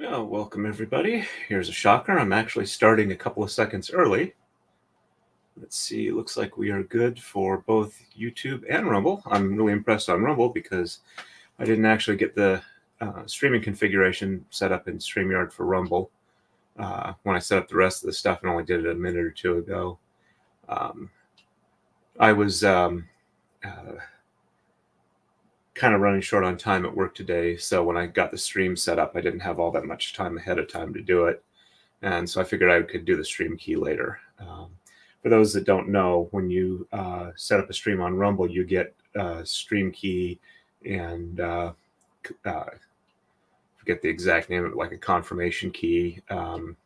Well, welcome everybody. Here's a shocker. I'm actually starting a couple of seconds early. Let's see, looks like we are good for both YouTube and Rumble. I'm really impressed on Rumble because I didn't actually get the uh, streaming configuration set up in StreamYard for Rumble uh, when I set up the rest of the stuff and only did it a minute or two ago. Um, I was um, uh, kind of running short on time at work today. So when I got the stream set up, I didn't have all that much time ahead of time to do it. And so I figured I could do the stream key later. Um, for those that don't know, when you uh, set up a stream on Rumble, you get a stream key and uh, uh, forget the exact name of it, like a confirmation key um,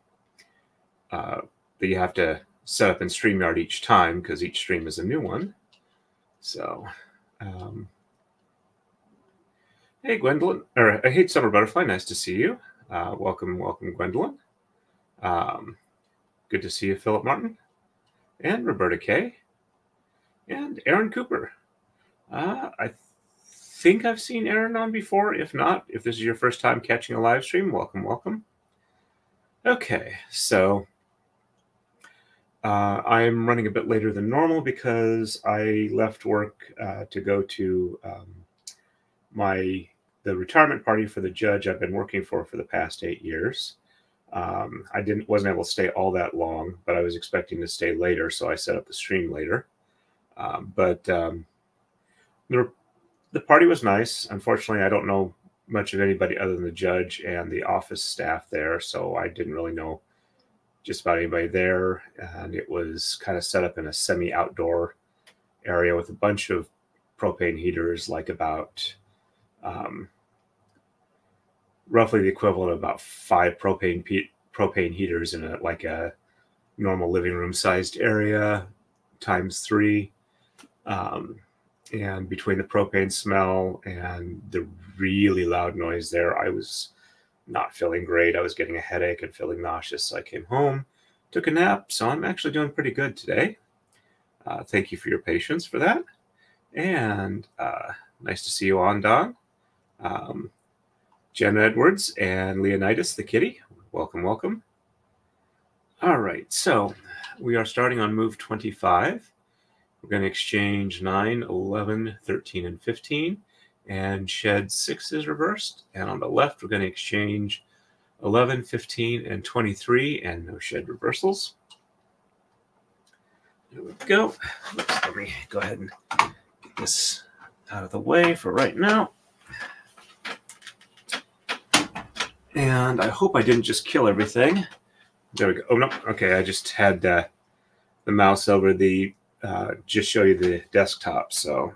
uh, that you have to set up in StreamYard each time because each stream is a new one. So, um, Hey, Gwendolyn, or I hate Summer Butterfly. Nice to see you. Uh, welcome, welcome, Gwendolyn. Um, good to see you, Philip Martin, and Roberta Kay, and Aaron Cooper. Uh, I think I've seen Aaron on before. If not, if this is your first time catching a live stream, welcome, welcome. Okay, so uh, I'm running a bit later than normal because I left work uh, to go to um, my the retirement party for the judge I've been working for for the past eight years. Um, I didn't wasn't able to stay all that long, but I was expecting to stay later, so I set up the stream later. Um, but um, the the party was nice. Unfortunately, I don't know much of anybody other than the judge and the office staff there, so I didn't really know just about anybody there. And it was kind of set up in a semi outdoor area with a bunch of propane heaters, like about um, roughly the equivalent of about five propane propane heaters in a like a normal living room sized area times three. Um, and between the propane smell and the really loud noise there, I was not feeling great. I was getting a headache and feeling nauseous. So I came home, took a nap. So I'm actually doing pretty good today. Uh, thank you for your patience for that. And uh, nice to see you on, Don. Um, Jen Edwards and Leonidas the kitty. Welcome, welcome. All right, so we are starting on move 25. We're going to exchange 9, 11, 13, and 15. And shed 6 is reversed. And on the left, we're going to exchange 11, 15, and 23, and no shed reversals. There we go. let me go ahead and get this out of the way for right now. And I hope I didn't just kill everything. There we go. Oh, no. Okay, I just had uh, the mouse over the, uh, just show you the desktop. So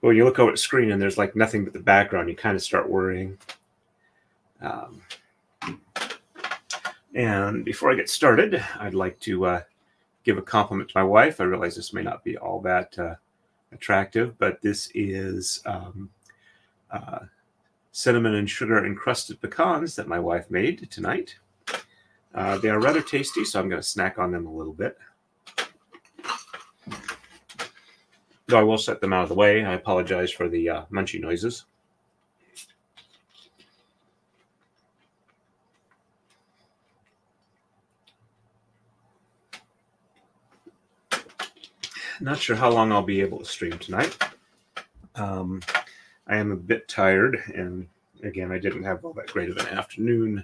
when you look over the screen and there's like nothing but the background, you kind of start worrying. Um, and before I get started, I'd like to uh, give a compliment to my wife. I realize this may not be all that uh, attractive, but this is um, uh, cinnamon and sugar encrusted pecans that my wife made tonight. Uh, they are rather tasty, so I'm going to snack on them a little bit. Though I will set them out of the way. I apologize for the uh, munchy noises. Not sure how long I'll be able to stream tonight. Um, I am a bit tired, and again, I didn't have all that great of an afternoon.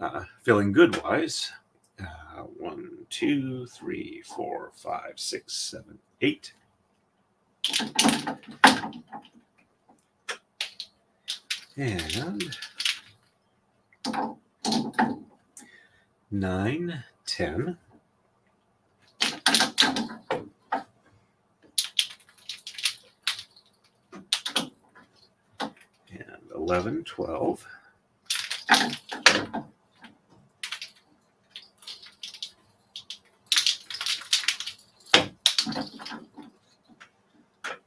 Uh, feeling good wise. Uh, one, two, three, four, five, six, seven, eight. And nine, ten. 11, 12.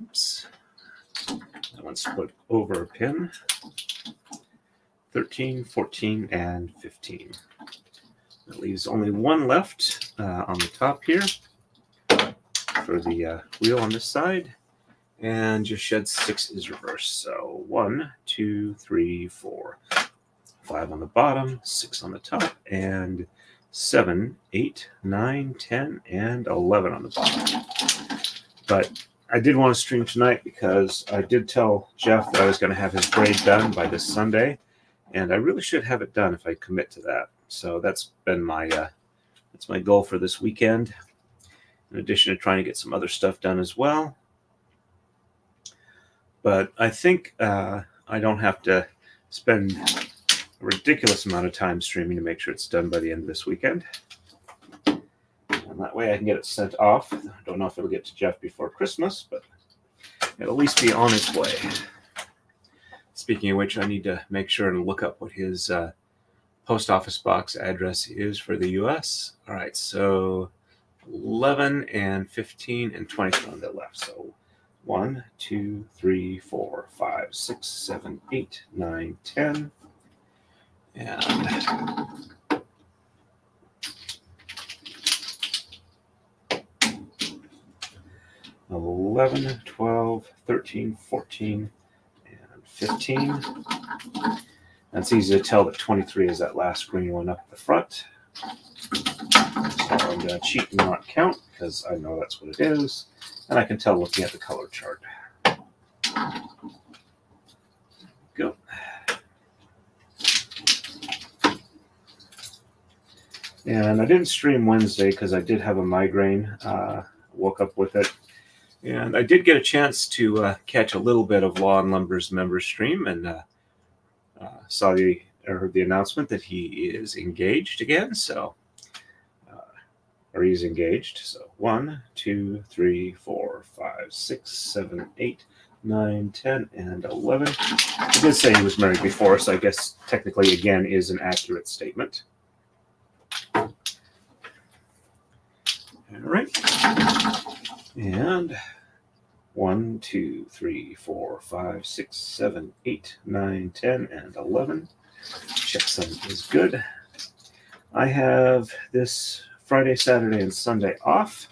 Oops. That one's put over a pin. 13, 14, and 15. That leaves only one left uh, on the top here for the uh, wheel on this side. And your shed six is reversed. So one, two, three, four, five on the bottom, 6 on the top, and 7, 8, 9, 10, and 11 on the bottom. But I did want to stream tonight because I did tell Jeff that I was going to have his braid done by this Sunday, and I really should have it done if I commit to that. So that's been my uh, that's my goal for this weekend. In addition to trying to get some other stuff done as well. But I think uh, I don't have to spend a ridiculous amount of time streaming to make sure it's done by the end of this weekend. And that way I can get it sent off. I don't know if it'll get to Jeff before Christmas, but it'll at least be on its way. Speaking of which, I need to make sure and look up what his uh, post office box address is for the US. All right, so 11 and 15 and 20 on the left. So 1, 2, 3, 4, 5, 6, 7, 8, 9, 10. And 11, 12, 13, 14, and 15. That's easy to tell that 23 is that last green one up at the front. So I'm going to cheat and not count because I know that's what it is. And I can tell looking at the color chart. Go. And I didn't stream Wednesday because I did have a migraine. Uh, woke up with it and I did get a chance to uh, catch a little bit of Law and Lumber's member stream and uh, uh, saw the or heard the announcement that he is engaged again. So, or he's engaged. So one, two, three, four, five, six, seven, eight, nine, ten, and eleven. He did say he was married before, so I guess technically again is an accurate statement. All right. And one, two, three, four, five, six, seven, eight, nine, ten, and 11. Checksum is good. I have this Friday, Saturday, and Sunday off,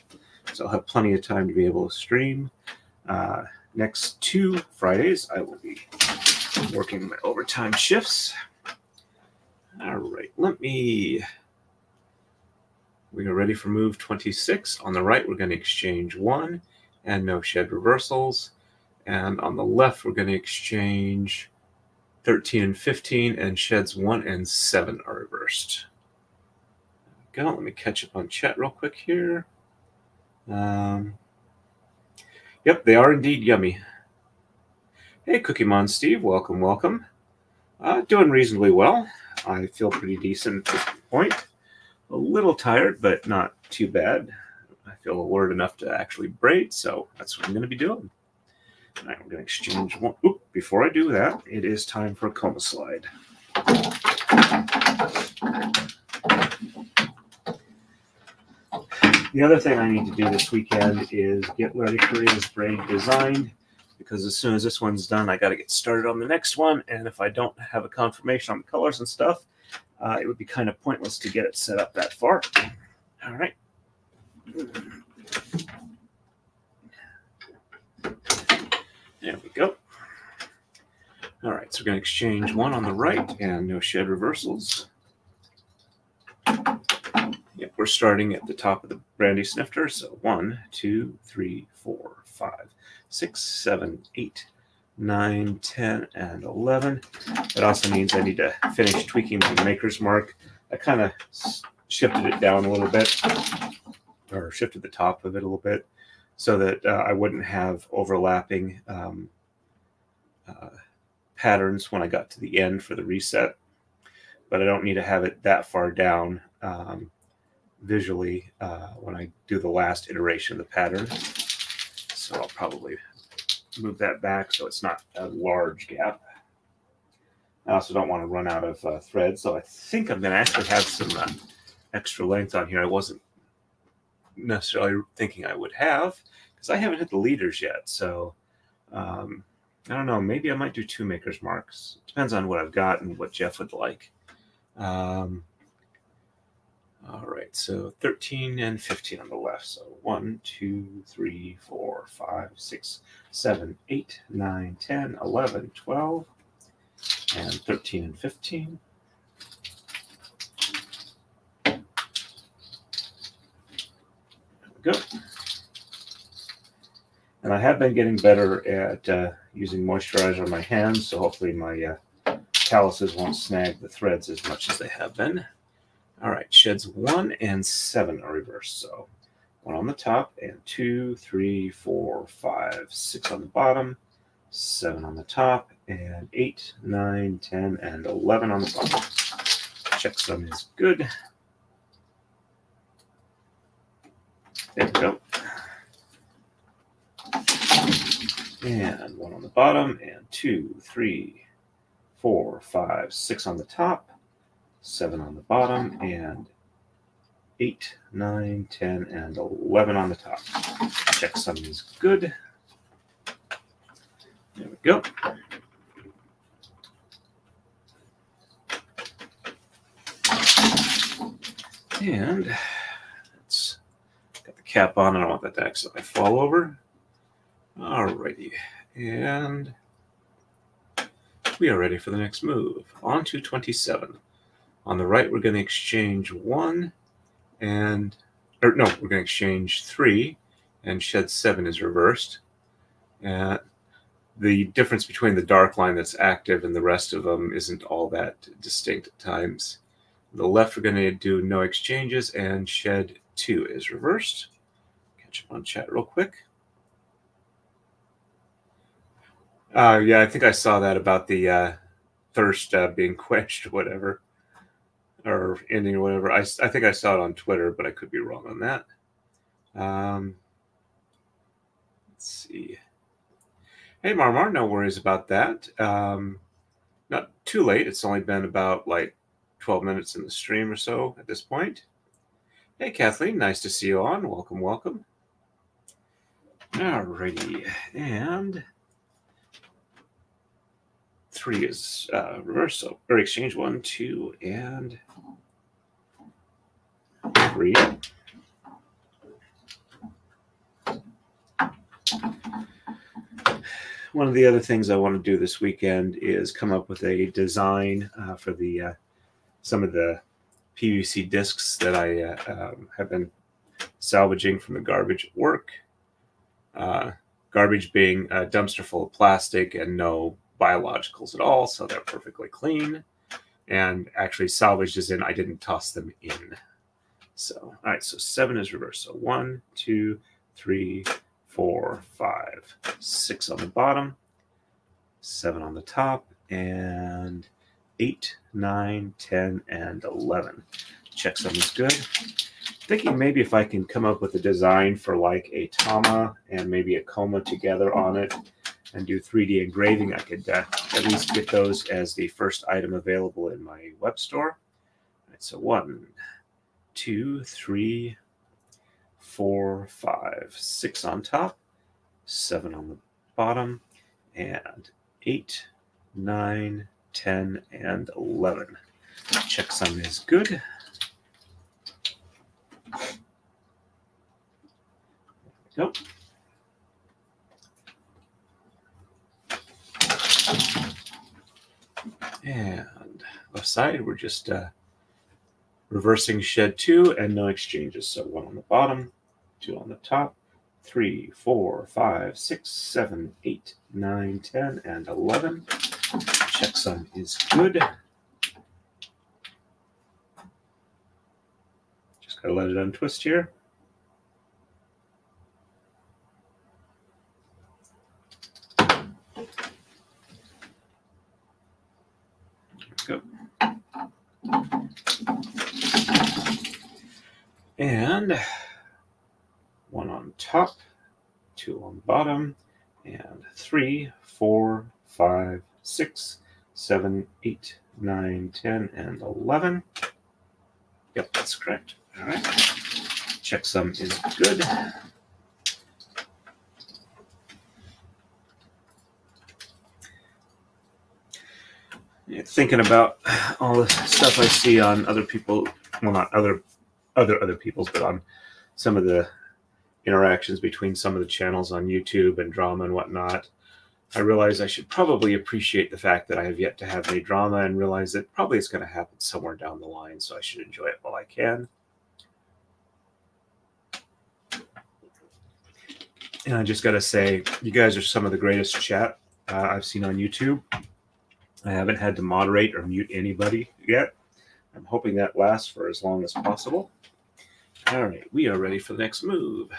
so I'll have plenty of time to be able to stream. Uh, next two Fridays, I will be working my overtime shifts. All right, let me we are ready for move 26. On the right, we're going to exchange one and no shed reversals. And on the left, we're going to exchange 13 and 15, and sheds 1 and 7 are reversed. Let me catch up on chat real quick here. Um, yep, they are indeed yummy. Hey, Cookie Mon Steve, welcome, welcome. Uh, doing reasonably well. I feel pretty decent at this point a little tired, but not too bad. I feel alert enough to actually braid, so that's what I'm going to be doing. We're going to exchange one. Oop, before I do that, it is time for a koma slide. The other thing I need to do this weekend is get Larry Correia's braid designed because as soon as this one's done, I got to get started on the next one. And if I don't have a confirmation on the colors and stuff, uh, it would be kind of pointless to get it set up that far. All right. There we go. All right, so we're going to exchange one on the right and no shed reversals. Yep, we're starting at the top of the brandy snifter. So one, two, three, four, five, six, seven, eight, nine, ten, and 11. That also means I need to finish tweaking the maker's mark. I kind of shifted it down a little bit, or shifted the top of it a little bit, so that uh, I wouldn't have overlapping um, uh, patterns when I got to the end for the reset. But I don't need to have it that far down um, visually uh, when I do the last iteration of the pattern. So I'll probably move that back so it's not a large gap. I also don't want to run out of uh, thread, so I think I'm going to actually have some uh, extra length on here. I wasn't necessarily thinking I would have because I haven't hit the leaders yet. So um, I don't know. Maybe I might do two makers marks. Depends on what I've got and what Jeff would like. Um, all right, so 13 and 15 on the left. So 1, 2, 3, 4, 5, 6, 7, 8, 9, 10, 11, 12, and 13 and 15. There we go. And I have been getting better at uh, using moisturizer on my hands, so hopefully my uh, calluses won't snag the threads as much as they have been. All right, sheds one and seven are reversed. So one on the top and two, three, four, five, six on the bottom, seven on the top, and eight, nine, ten, and 11 on the bottom. Checksum is good. There we go. And one on the bottom, and two, three, four, five, six on the top, seven on the bottom, and eight, nine, ten, and 11 on the top. Checksum is good. There we go. And it's got the cap on. I don't want that to accidentally fall over. Alrighty. And we are ready for the next move. On to 27. On the right, we're going to exchange one and, or no, we're going to exchange three, and shed seven is reversed. And the difference between the dark line that's active and the rest of them isn't all that distinct at times. The left, we're going to do no exchanges, and shed two is reversed. Catch up on chat real quick. Uh, yeah, I think I saw that about the uh, thirst uh, being quenched, whatever, or ending or whatever. I, I think I saw it on Twitter, but I could be wrong on that. Um, let's see. Hey, Marmar, no worries about that. Um, not too late. It's only been about like 12 minutes in the stream or so at this point. Hey, Kathleen, nice to see you on. Welcome, welcome. Alrighty, and three is uh, reverse, so or exchange one, two, and three. One of the other things I want to do this weekend is come up with a design uh, for the uh, some of the PVC discs that I uh, um, have been salvaging from the garbage at work. Uh, garbage being a dumpster full of plastic and no biologicals at all, so they're perfectly clean. And actually, salvaged as in I didn't toss them in. So, all right, so seven is reversed. So one, two, three, four, five, six on the bottom, seven on the top, and eight, nine, ten, and 11. Checksum is good. Thinking maybe if I can come up with a design for like a Tama and maybe a Koma together on it and do 3D engraving, I could uh, at least get those as the first item available in my web store. All right, so one, two, three, four, five, six on top, seven on the bottom, and eight, nine, 10, and 11. Checksum is good. Nope. And left side, we're just uh, reversing shed two and no exchanges. So one on the bottom, two on the top, three, four, five, six, seven, eight, nine, ten, and 11. Checksum is good. Just gotta let it untwist here. Go. And one on top, two on bottom, and three, four, five, six, seven, eight, nine, ten, and 11. Yep, that's correct. All right. Checksum is good. thinking about all the stuff I see on other people, well, not other, other, other people's, but on some of the interactions between some of the channels on YouTube and drama and whatnot. I realize I should probably appreciate the fact that I have yet to have a drama and realize that probably it's going to happen somewhere down the line, so I should enjoy it while I can. And I just got to say, you guys are some of the greatest chat uh, I've seen on YouTube. I haven't had to moderate or mute anybody yet. I'm hoping that lasts for as long as possible. All right, we are ready for the next move.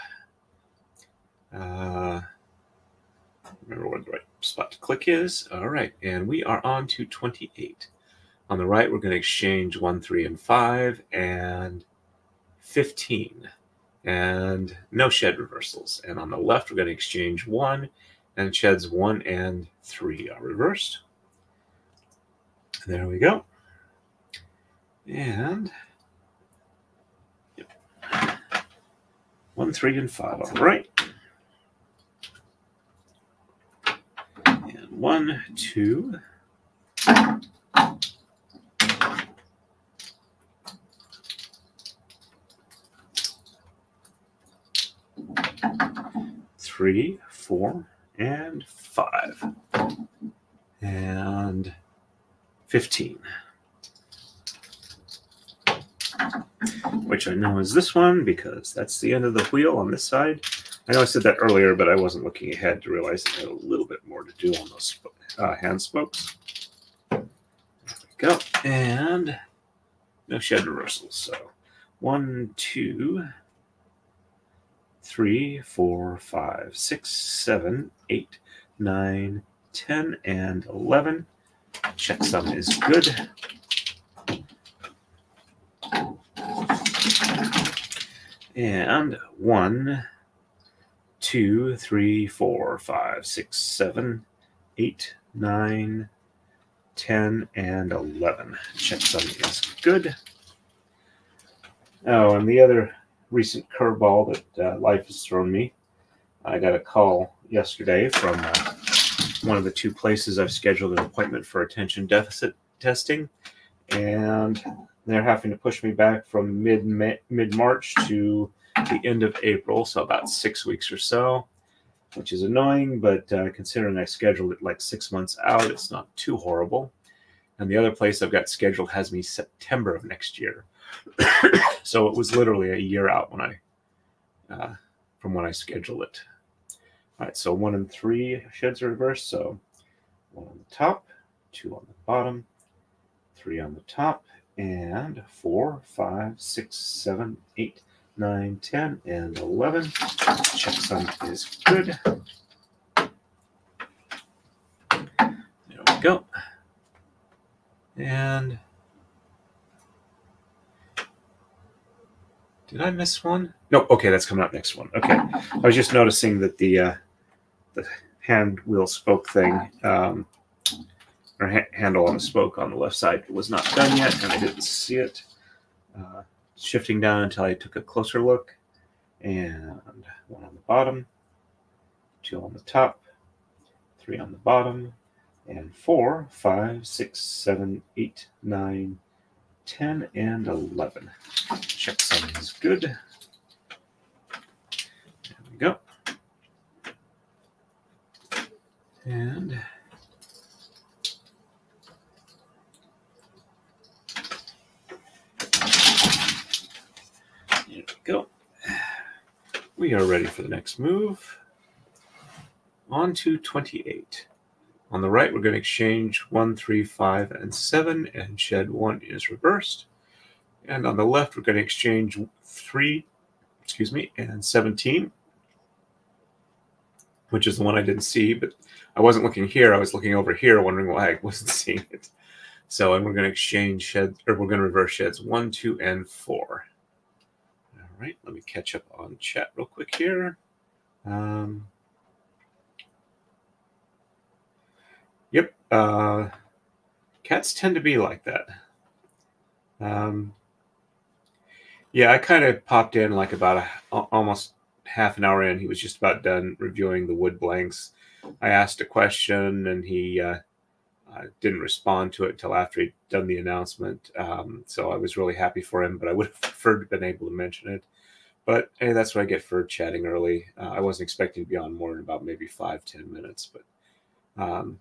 Uh, remember where the right spot to click is. All right, and we are on to 28. On the right, we're going to exchange 1, 3, and 5, and 15. And no shed reversals. And on the left, we're going to exchange 1, and sheds 1 and 3 are reversed. There we go. And 1, 3, and 5 on the right. And 1, 2, three, four, and five. And 15. Which I know is this one because that's the end of the wheel on this side. I know I said that earlier, but I wasn't looking ahead to realize I had a little bit more to do on those uh, hand spokes. There we go. And no shed reversals. So one, two, three, four, five, six, seven, eight, nine, ten, and 11. Checksum is good. And one, two, three, four, five, six, seven, eight, nine, ten, and 11. Checksum is good. Oh, and the other recent curveball that uh, life has thrown me. I got a call yesterday from uh, one of the two places I've scheduled an appointment for attention deficit testing, and they're having to push me back from mid mid March to the end of April, so about six weeks or so, which is annoying. But uh, considering I scheduled it like six months out, it's not too horrible. And the other place I've got scheduled has me September of next year. so it was literally a year out when I, uh, from when I scheduled it. All right, so one and three sheds are reversed. So one on the top, two on the bottom, three on the top, and four, five, six, seven, eight, nine, ten, and 11. Checksum is good. There we go. And Did I miss one? No. Okay, that's coming up next one. Okay, I was just noticing that the uh, the hand wheel spoke thing um, or ha- handle on the spoke on the left side was not done yet, and I didn't see it. Uh, shifting down until I took a closer look, and one on the bottom, two on the top, three on the bottom, and four, five, six, seven, eight, nine, 10 and 11. Check Checksum is good. There we go. And go. We are ready for the next move. On to 28. On the right, we're going to exchange 1, 3, 5, and 7, and shed 1 is reversed. And on the left, we're going to exchange 3, excuse me, and 17, which is the one I didn't see, but I wasn't looking here. I was looking over here, wondering why I wasn't seeing it. So, and we're going to exchange sheds, or we're going to reverse sheds 1, 2, and 4. Right, let me catch up on chat real quick here. Um, Yep. Uh, cats tend to be like that. Um, yeah, I kind of popped in like about a, almost half an hour in. He was just about done reviewing the wood blanks. I asked a question and he uh, uh, didn't respond to it until after he'd done the announcement. Um, so I was really happy for him, but I would have preferred to been able to mention it. But hey, that's what I get for chatting early. Uh, I wasn't expecting to be on more than about maybe five, ten minutes, but um,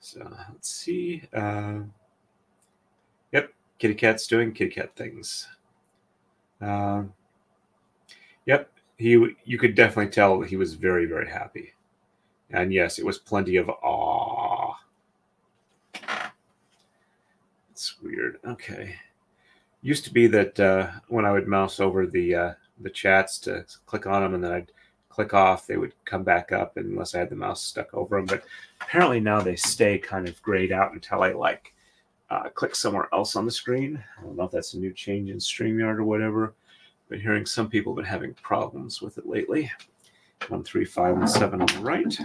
so let's see. Uh, yep, kitty cat's doing kitty cat things. Uh, yep, he you could definitely tell he was very very happy, and yes, it was plenty of awe. It's weird. Okay, used to be that uh, when I would mouse over the uh, the chats to click on them, and then I'd click off, they would come back up unless I had the mouse stuck over them. But apparently now they stay kind of grayed out until I like uh, click somewhere else on the screen. I don't know if that's a new change in StreamYard or whatever, but hearing some people have been having problems with it lately. One, three, five, and seven on the right.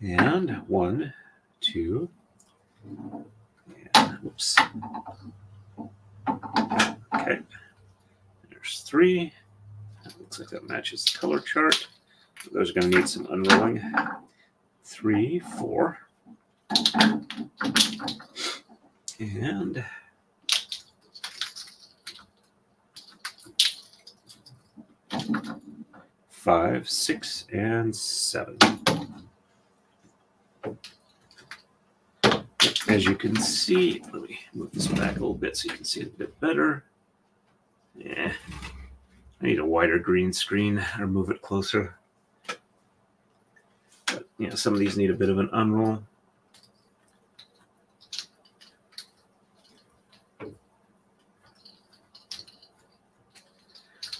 And one, two, and whoops. Okay. There's three. Looks like that matches the color chart. Those are going to need some unrolling. Three, four. And five, six, and seven. As you can see, let me move this back a little bit so you can see it a bit better. Yeah, I need a wider green screen or move it closer. But, you know, some of these need a bit of an unroll.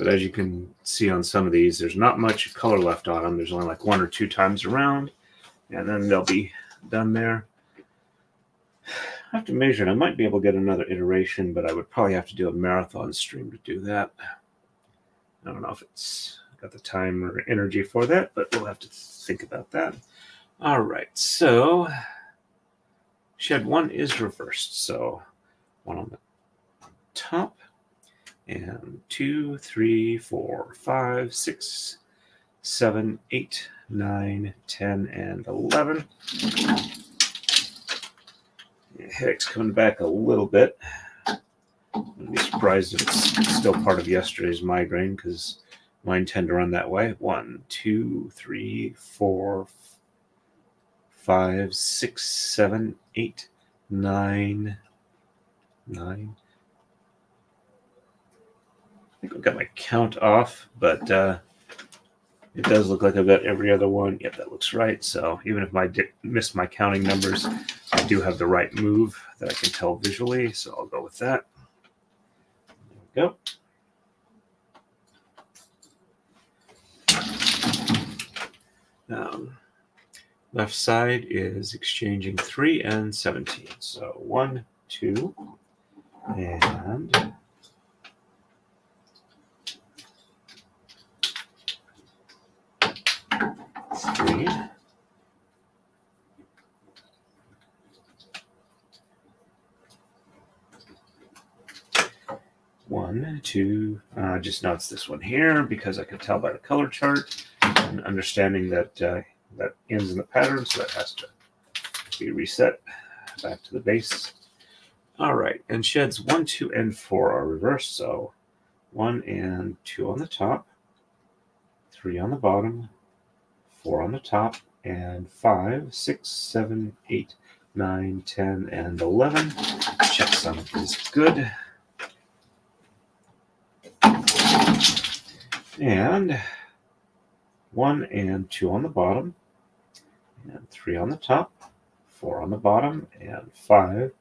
But as you can see on some of these, there's not much color left on them. There's only like one or two times around, and then they'll be done there. I have to measure it. I might be able to get another iteration, but I would probably have to do a marathon stream to do that. I don't know if it's got the time or energy for that, but we'll have to think about that. All right, so shed one is reversed. So one on the top, and two, three, four, five, six, seven, eight, nine, ten, and eleven. headache's coming back a little bit. I'd be surprised if it's still part of yesterday's migraine because mine tend to run that way. One, two, three, four, five, six, seven, eight, nine, nine. Think I've got my count off, but uh, it does look like I've got every other one. Yep, that looks right. So even if I miss my counting numbers, I do have the right move that I can tell visually. So I'll go with that. There we go. Um, left side is exchanging 3 and 17. So 1, 2, and three. One, two, uh, just notes this one here because I can tell by the color chart and understanding that uh, that ends in the pattern, so that has to be reset back to the base. All right, and sheds one, two, and four are reversed. So one and two on the top, three on the bottom, four on the top, and five, six, seven, eight, nine, ten, and 11. Checksum is good. And one and two on the bottom, and three on the top, four on the bottom, and five,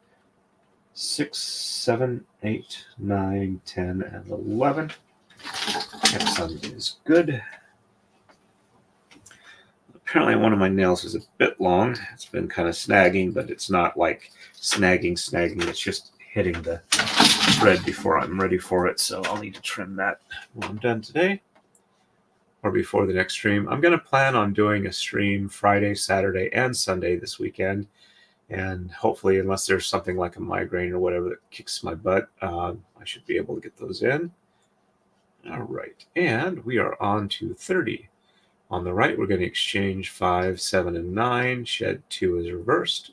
six, seven, eight, nine, ten, and 11. Checksum is good apparently one of my nails is a bit long. It's been kind of snagging, but it's not like snagging, snagging. It's just hitting the thread before I'm ready for it. So I'll need to trim that when I'm done today or before the next stream. I'm going to plan on doing a stream Friday, Saturday, and Sunday this weekend. And hopefully, unless there's something like a migraine or whatever that kicks my butt, uh, I should be able to get those in. All right. And we are on to 30. On the right, we're going to exchange 5, 7, and 9. Shed 2 is reversed.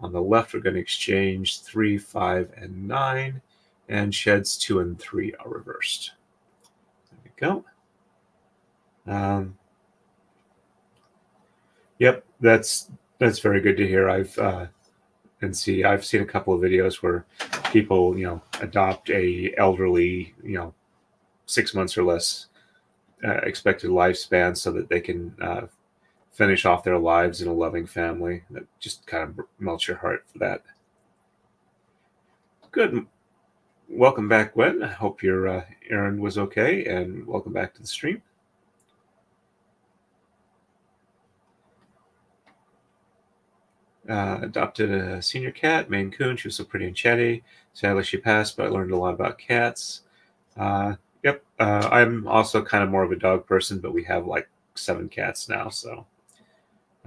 On the left, we're going to exchange 3, 5, and 9. And sheds 2 and 3 are reversed. There we go. Um, yep, that's that's very good to hear. I've uh, and see I've seen a couple of videos where people you know adopt a elderly you know six months or less uh, expected lifespan so that they can uh, finish off their lives in a loving family. That just kind of melts your heart for that. Good. Welcome back, Gwen. I hope your uh, errand was okay, and welcome back to the stream. Uh, adopted a senior cat, Maine Coon. She was so pretty and chatty. Sadly, she passed, but I learned a lot about cats. Uh, yep. Uh, I'm also kind of more of a dog person, but we have like seven cats now. So,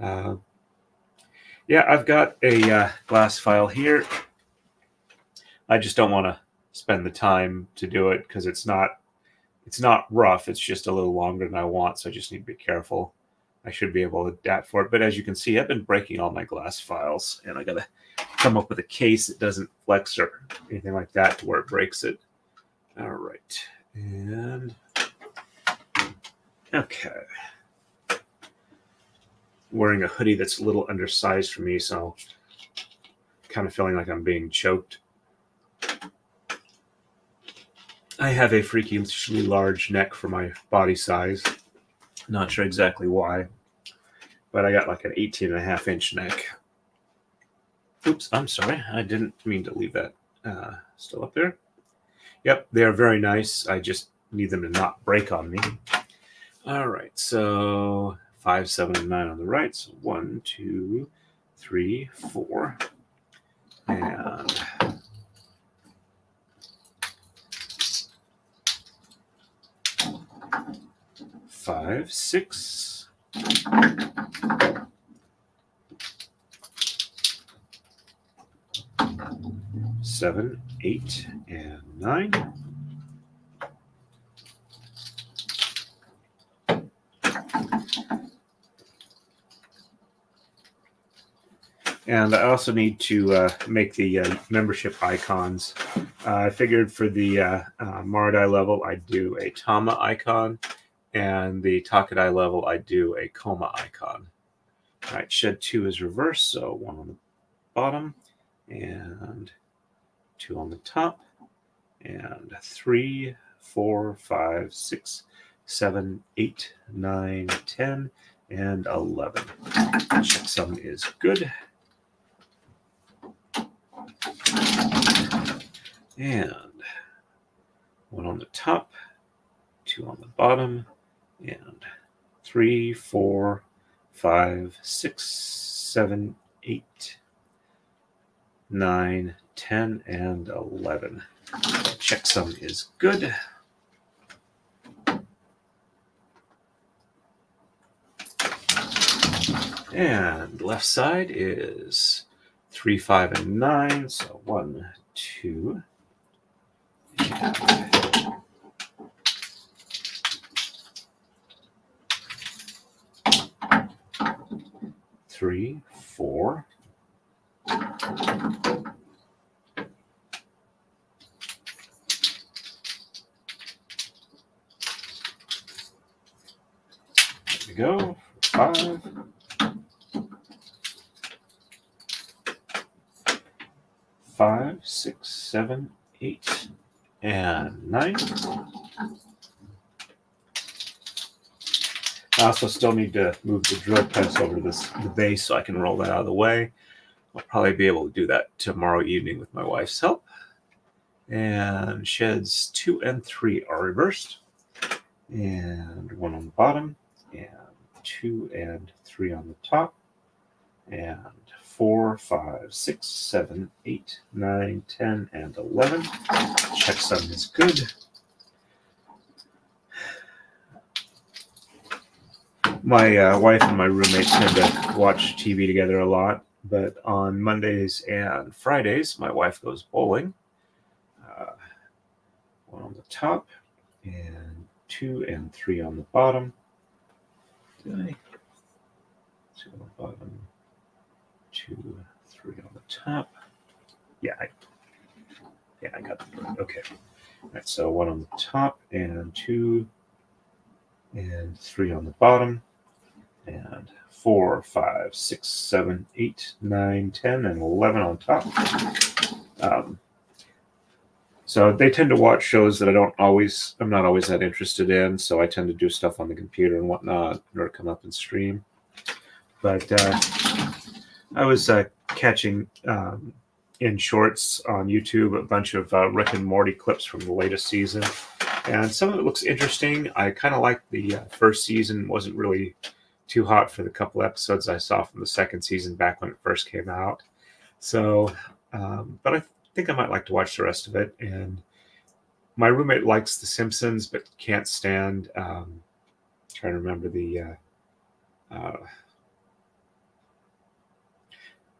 uh, yeah, I've got a uh, glass file here. I just don't want to spend the time to do it because it's not it's not rough. It's just a little longer than I want, so I just need to be careful. I should be able to adapt for it. But as you can see, I've been breaking all my glass files, and I got to come up with a case that doesn't flex or anything like that to where it breaks it. All right. And okay. Wearing a hoodie that's a little undersized for me, so kind of feeling like I'm being choked. I have a freakishly large neck for my body size. Not sure exactly why, but I got like an 18 and a half inch neck. Oops, I'm sorry. I didn't mean to leave that uh, still up there. Yep, they are very nice. I just need them to not break on me. All right, so five, seven, and nine on the right. So one, two, three, four, and five, six. Seven, eight, and nine. And I also need to uh, make the uh, membership icons. Uh, I figured for the uh, uh, Marudai level, I'd do a Tama icon and the Takadai level, I'd do a Koma icon. All right, shed two is reversed, so one on the bottom and two on the top, and three, four, five, six, seven, eight, nine, ten, and 11. Checksum is good. And one on the top, two on the bottom, and three, four, five, six, seven, eight, nine, ten, and 11. Checksum is good. And left side is three, five, and nine. So one, two, and three, four. Go. Five. Five, six, seven, eight, and nine. I also still need to move the drill press over to this the base so I can roll that out of the way. I'll probably be able to do that tomorrow evening with my wife's help. And sheds two and three are reversed. And one on the bottom, and two and three on the top, and four, five, six, seven, eight, nine, ten, and eleven. Checksum is good. my uh, wife and my roommates tend to watch TV together a lot, but on Mondays and Fridays, my wife goes bowling. Uh, one on the top, and two and three on the bottom. Did I? Two on the bottom, two, three on the top. Yeah, I, yeah, I got that. Okay. All right, so one on the top and two and three on the bottom and four, five, six, seven, eight, nine, ten, and eleven on top. Um, So they tend to watch shows that I don't always, I'm not always that interested in. So I tend to do stuff on the computer and whatnot or come up and stream. But uh, I was uh, catching um, in shorts on YouTube a bunch of uh, Rick and Morty clips from the latest season. And some of it looks interesting. I kind of like the uh, first season, wasn't really too hot for the couple episodes I saw from the second season back when it first came out. So, um, but I think I might like to watch the rest of it. And my roommate likes The Simpsons, but can't stand. Um, trying to remember the. Uh, uh,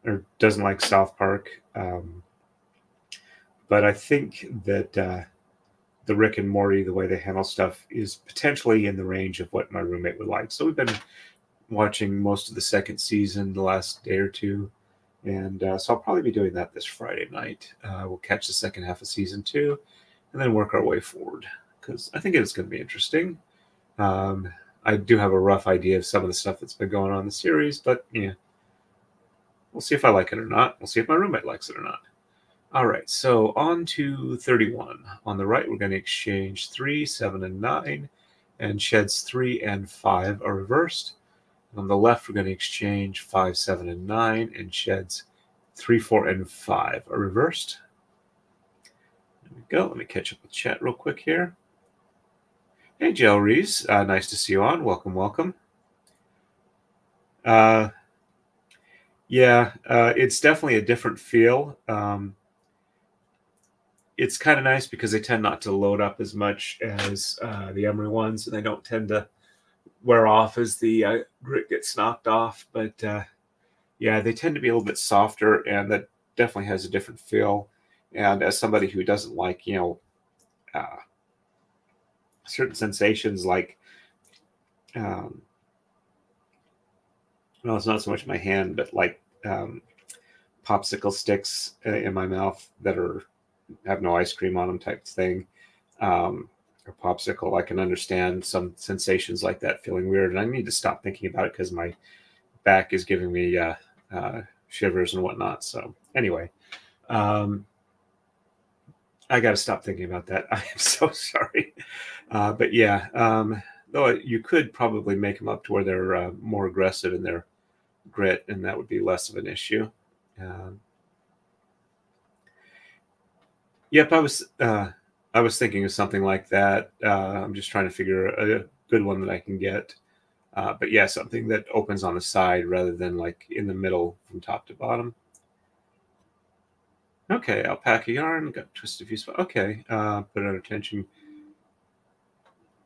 or doesn't like South Park. Um, but I think that uh, the Rick and Morty, the way they handle stuff, is potentially in the range of what my roommate would like. So we've been watching most of the second season the last day or two. And uh, so I'll probably be doing that this Friday night. Uh, we'll catch the second half of season two and then work our way forward because I think it's going to be interesting. Um, I do have a rough idea of some of the stuff that's been going on in the series, but yeah, we'll see if I like it or not. We'll see if my roommate likes it or not. All right, so on to 31. On the right, we're going to exchange 3, 7, and 9, and sheds 3 and 5 are reversed. On the left, we're going to exchange 5, 7, and 9, and sheds 3, 4, and 5 are reversed. There we go. Let me catch up with chat real quick here. Hey, Jill Reese. Uh, nice to see you on. Welcome, welcome. Uh, yeah, uh, it's definitely a different feel. Um, it's kind of nice because they tend not to load up as much as uh, the Emery ones, and they don't tend to wear off as the uh, grit gets knocked off. But uh, yeah, they tend to be a little bit softer, and that definitely has a different feel. And as somebody who doesn't like, you know, uh, certain sensations like, um, well, it's not so much my hand, but like um, popsicle sticks uh, in my mouth that are have no ice cream on them type thing um, or popsicle i can understand some sensations like that feeling weird and i need to stop thinking about it because my back is giving me uh, uh, shivers and whatnot so anyway um, i got to stop thinking about that i am so sorry uh, but yeah um, though you could probably make them up to where they're uh, more aggressive in their grit and that would be less of an issue um, Yep, I was uh, I was thinking of something like that. Uh, I'm just trying to figure a good one that I can get. Uh, but yeah, something that opens on the side rather than like in the middle from top to bottom. Okay, alpaca yarn, got twisted fuse. Okay, uh, put it under tension.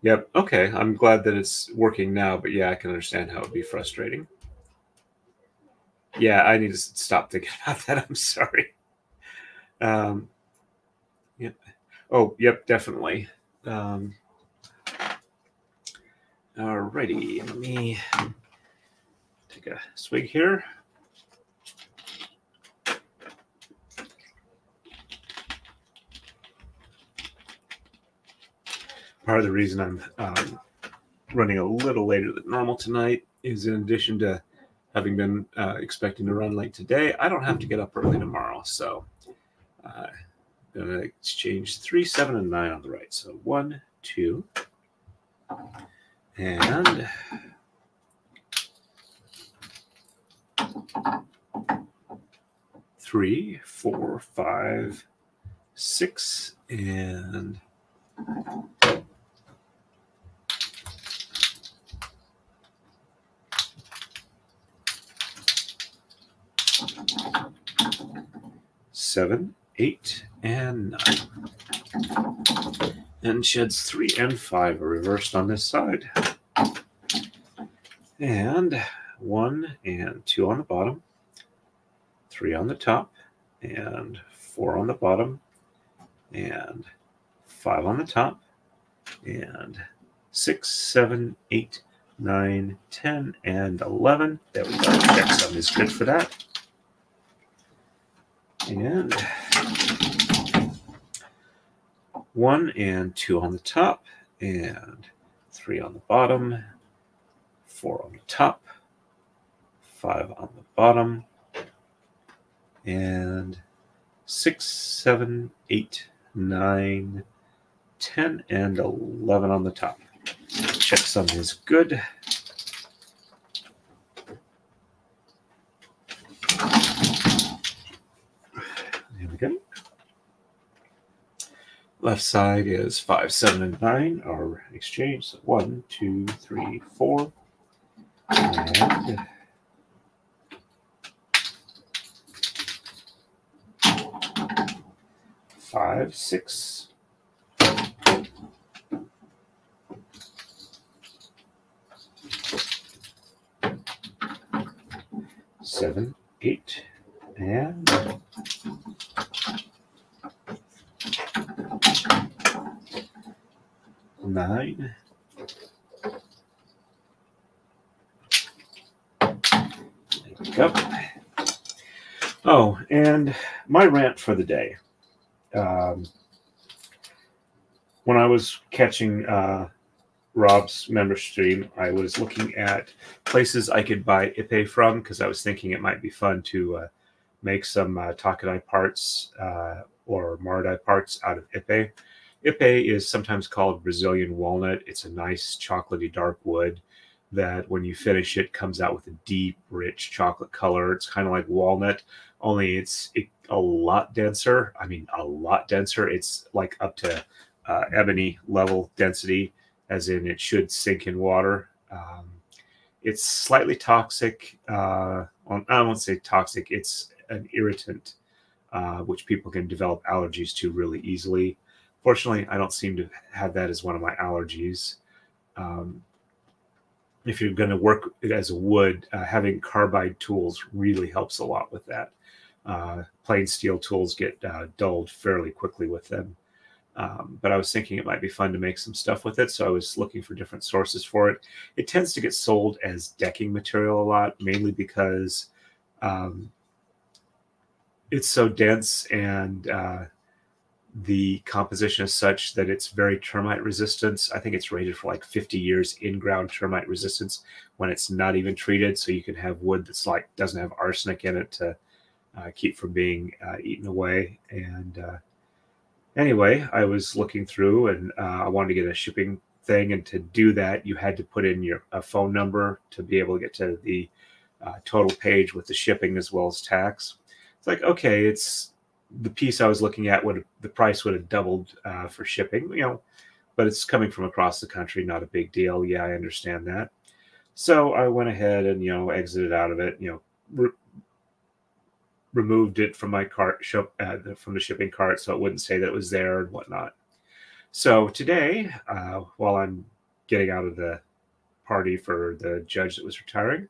Yep, okay, I'm glad that it's working now, but yeah, I can understand how it would be frustrating. Yeah, I need to stop thinking about that. I'm sorry. Um. Oh, yep, definitely. Um, alrighty, let me take a swig here. Part of the reason I'm um, running a little later than normal tonight is in addition to having been uh, expecting to run late today, I don't have to get up early tomorrow. So, uh, going to exchange three, seven, and nine on the right. So one, two, and three, four, five, six, and seven, eight, and nine. And sheds three and five are reversed on this side. And one and two on the bottom, three on the top, and four on the bottom, and five on the top, and six, seven, eight, nine, ten, and eleven. There we go. Checksum is good for that. And one and two on the top, and three on the bottom, four on the top, five on the bottom, and six, seven, eight, nine, 10, and 11 on the top. Checksum is good. There we go. Left side is 5, 7, and 9, our exchange. So 1, 2, 3, 4. And five, six. Seven, eight, and nine. Go. Oh, and my rant for the day. Um, when I was catching uh, Rob's member stream, I was looking at places I could buy Ipe from because I was thinking it might be fun to uh, make some uh, Takadai parts uh, or Marudai parts out of Ipe. Ipe is sometimes called Brazilian walnut. It's a nice chocolatey dark wood that when you finish it comes out with a deep, rich chocolate color. It's kind of like walnut, only it's it, a lot denser. I mean, a lot denser. It's like up to uh, ebony level density, as in it should sink in water. Um, it's slightly toxic. Uh, I won't say toxic. It's an irritant, uh, which people can develop allergies to really easily. Fortunately, I don't seem to have that as one of my allergies. Um, if you're going to work as a wood, uh, having carbide tools really helps a lot with that. Uh, plain steel tools get uh, dulled fairly quickly with them. Um, but I was thinking it might be fun to make some stuff with it, so I was looking for different sources for it. It tends to get sold as decking material a lot, mainly because um, it's so dense and uh, the composition is such that it's very termite resistance. I think it's rated for like 50 years in ground termite resistance when it's not even treated. So you can have wood that's like doesn't have arsenic in it to uh, keep from being uh, eaten away. And uh, anyway, I was looking through and uh, I wanted to get a shipping thing. And to do that, you had to put in your a phone number to be able to get to the uh, total page with the shipping as well as tax. It's like, okay, it's the piece I was looking at would the price would have doubled uh, for shipping, you know, but it's coming from across the country, not a big deal. Yeah, I understand that. So I went ahead and you know exited out of it, you know, re- removed it from my cart shop uh, from the shipping cart, so it wouldn't say that it was there and whatnot. So today, uh, while I'm getting out of the party for the judge that was retiring,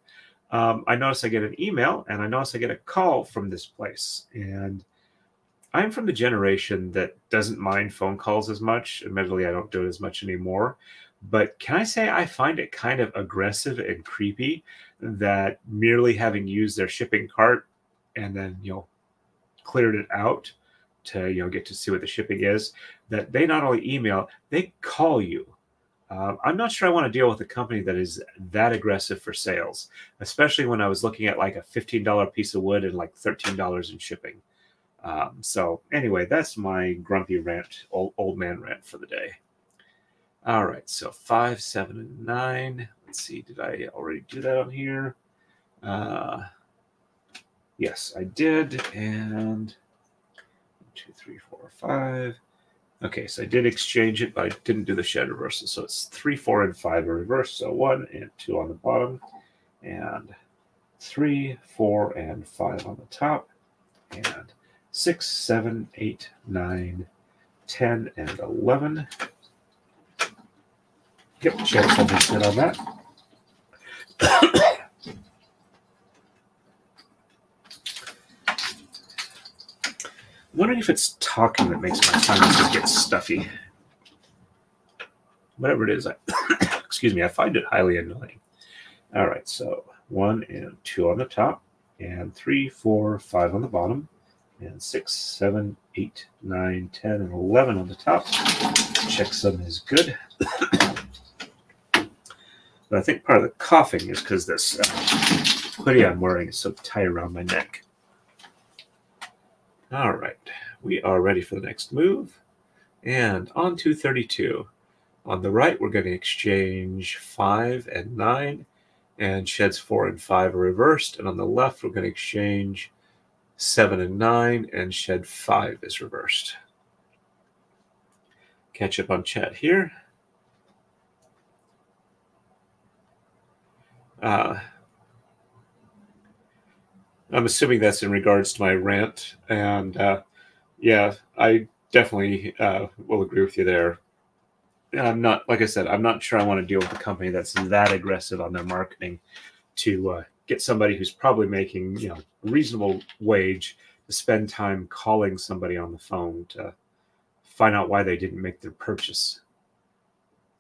um, I notice I get an email and I notice I get a call from this place and I'm from the generation that doesn't mind phone calls as much. Admittedly, I don't do it as much anymore. But can I say I find it kind of aggressive and creepy that merely having used their shipping cart and then, you know, cleared it out to, you know, get to see what the shipping is, that they not only email, they call you. Uh, I'm not sure I want to deal with a company that is that aggressive for sales, especially when I was looking at like a $15 piece of wood and like $13 in shipping. Um, so anyway, that's my grumpy rant, old, old man rant for the day. All right, so five, seven, and nine. Let's see, did I already do that on here? Uh, yes, I did. And two, three, four, five. Okay, so I did exchange it, but I didn't do the shed reversal. So it's three, four, and five are reversed. So one and two on the bottom, and three, four, and five on the top, and six, seven, eight, nine, 10, and 11. Yep, check something good on that. Wondering if it's talking that makes my sinuses get stuffy. Whatever it is, I, excuse me, I find it highly annoying. All right, so one and two on the top, and three, four, five on the bottom and six, seven, eight, nine, ten, and 11 on the top. Checksum is good. but I think part of the coughing is because this uh, hoodie I'm wearing is so tight around my neck. All right, we are ready for the next move. And on 232. On the right, we're going to exchange 5 and 9, and sheds 4 and 5 are reversed. And on the left, we're going to exchange 7 and 9, and shed 5 is reversed. Catch up on chat here. Uh, I'm assuming that's in regards to my rant. And uh, yeah, I definitely uh, will agree with you there. I'm not, like I said, I'm not sure I want to deal with a company that's that aggressive on their marketing to uh, get somebody who's probably making, you know, a reasonable wage to spend time calling somebody on the phone to find out why they didn't make their purchase.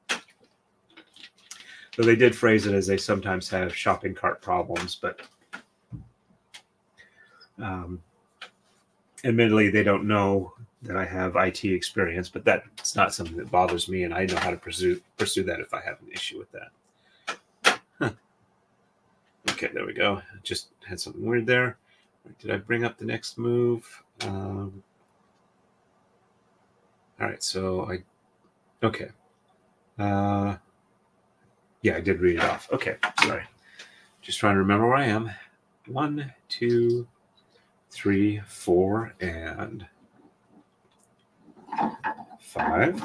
So they did phrase it as they sometimes have shopping cart problems, but um, admittedly, they don't know that I have IT experience, but that's not something that bothers me, and I know how to pursue pursue that if I have an issue with that. Okay, there we go. Just had something weird there. Did I bring up the next move? Um, all right, so I okay. Uh, yeah, I did read it off. Okay, sorry. Just trying to remember where I am. One, two, three, four, and five.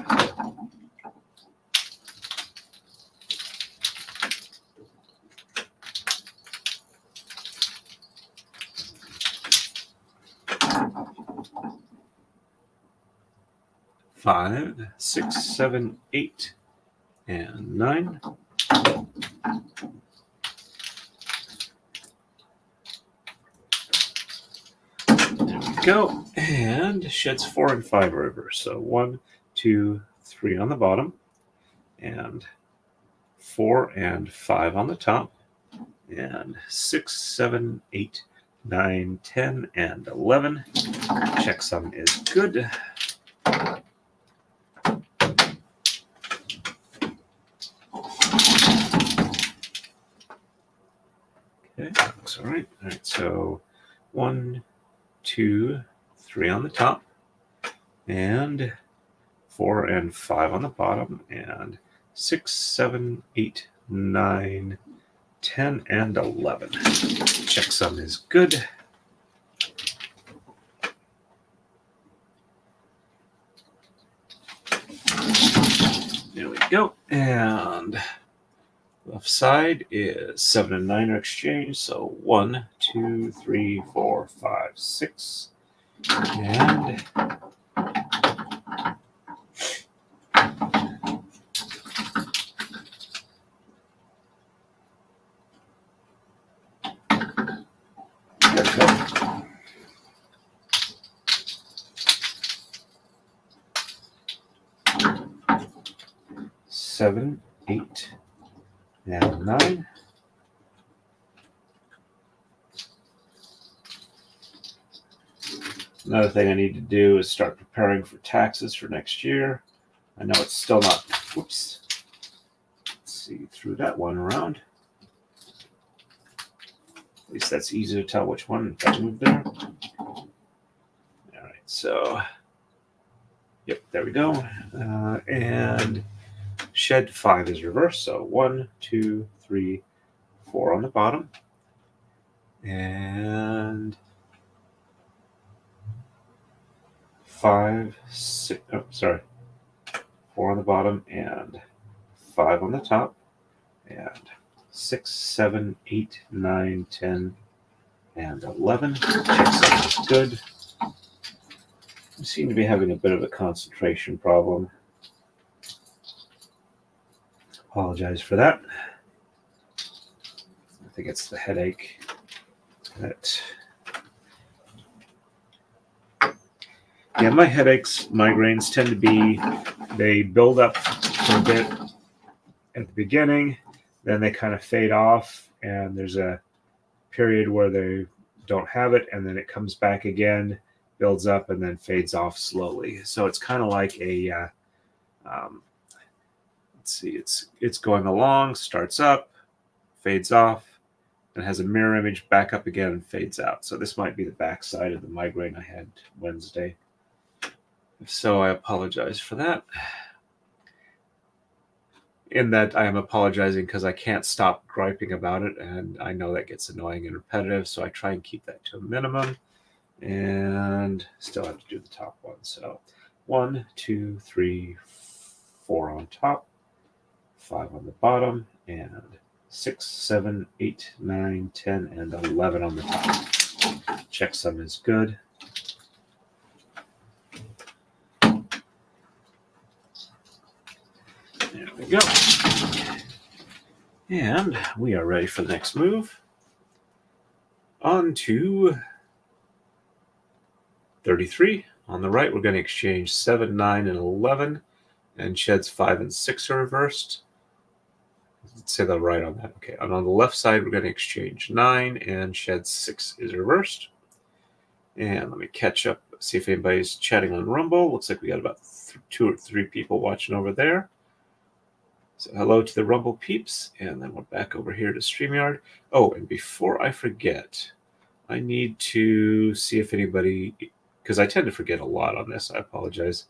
Five, six, seven, eight, and nine. There we go. And sheds four and five over. So one, two, three on the bottom, and four and five on the top, and six, seven, eight, nine, ten, and eleven. Checksum is good. Okay, that looks all right. All right, so one, two, three on the top, and four and five on the bottom, and six, seven, eight, nine, ten, and eleven. Checksum is good. There we go. And left side is seven and nine are exchanged. So one, two, three, four, five, six. And seven, eight, and nine. Another thing I need to do is start preparing for taxes for next year. I know it's still not, whoops. Let's see, threw that one around. At least that's easy to tell which one I moved there. All right, so, yep, there we go. Uh, and shed five is reversed. So one, two, three, four on the bottom. And five, six, oh, sorry, four on the bottom and five on the top, and six, seven, eight, nine, ten, and 11. Checks good. I seem to be having a bit of a concentration problem. Apologize for that. I think it's the headache that Yeah, my headaches, migraines tend to be they build up for a bit at the beginning, then they kind of fade off, and there's a period where they don't have it, and then it comes back again, builds up, and then fades off slowly. So it's kind of like a uh, um, let's see, it's it's going along, starts up, fades off, and has a mirror image back up again and fades out. So this might be the backside of the migraine I had Wednesday. If so, I apologize for that. In that I am apologizing because I can't stop griping about it, and I know that gets annoying and repetitive, so I try and keep that to a minimum. And still have to do the top one. So one, two, three, four on top, five on the bottom, and six, seven, eight, nine, ten, and 11 on the top. Checksum is good. There we go. And we are ready for the next move. On to 33. On the right, we're going to exchange 7, 9, and 11, and sheds 5 and 6 are reversed. Let's say the right on that. Okay, and on the left side, we're going to exchange 9, and shed 6 is reversed. And let me catch up, see if anybody's chatting on Rumble. Looks like we got about two or three people watching over there. So hello to the Rumble peeps, and then we're back over here to StreamYard. Oh, and before I forget, I need to see if anybody, because I tend to forget a lot on this. I apologize.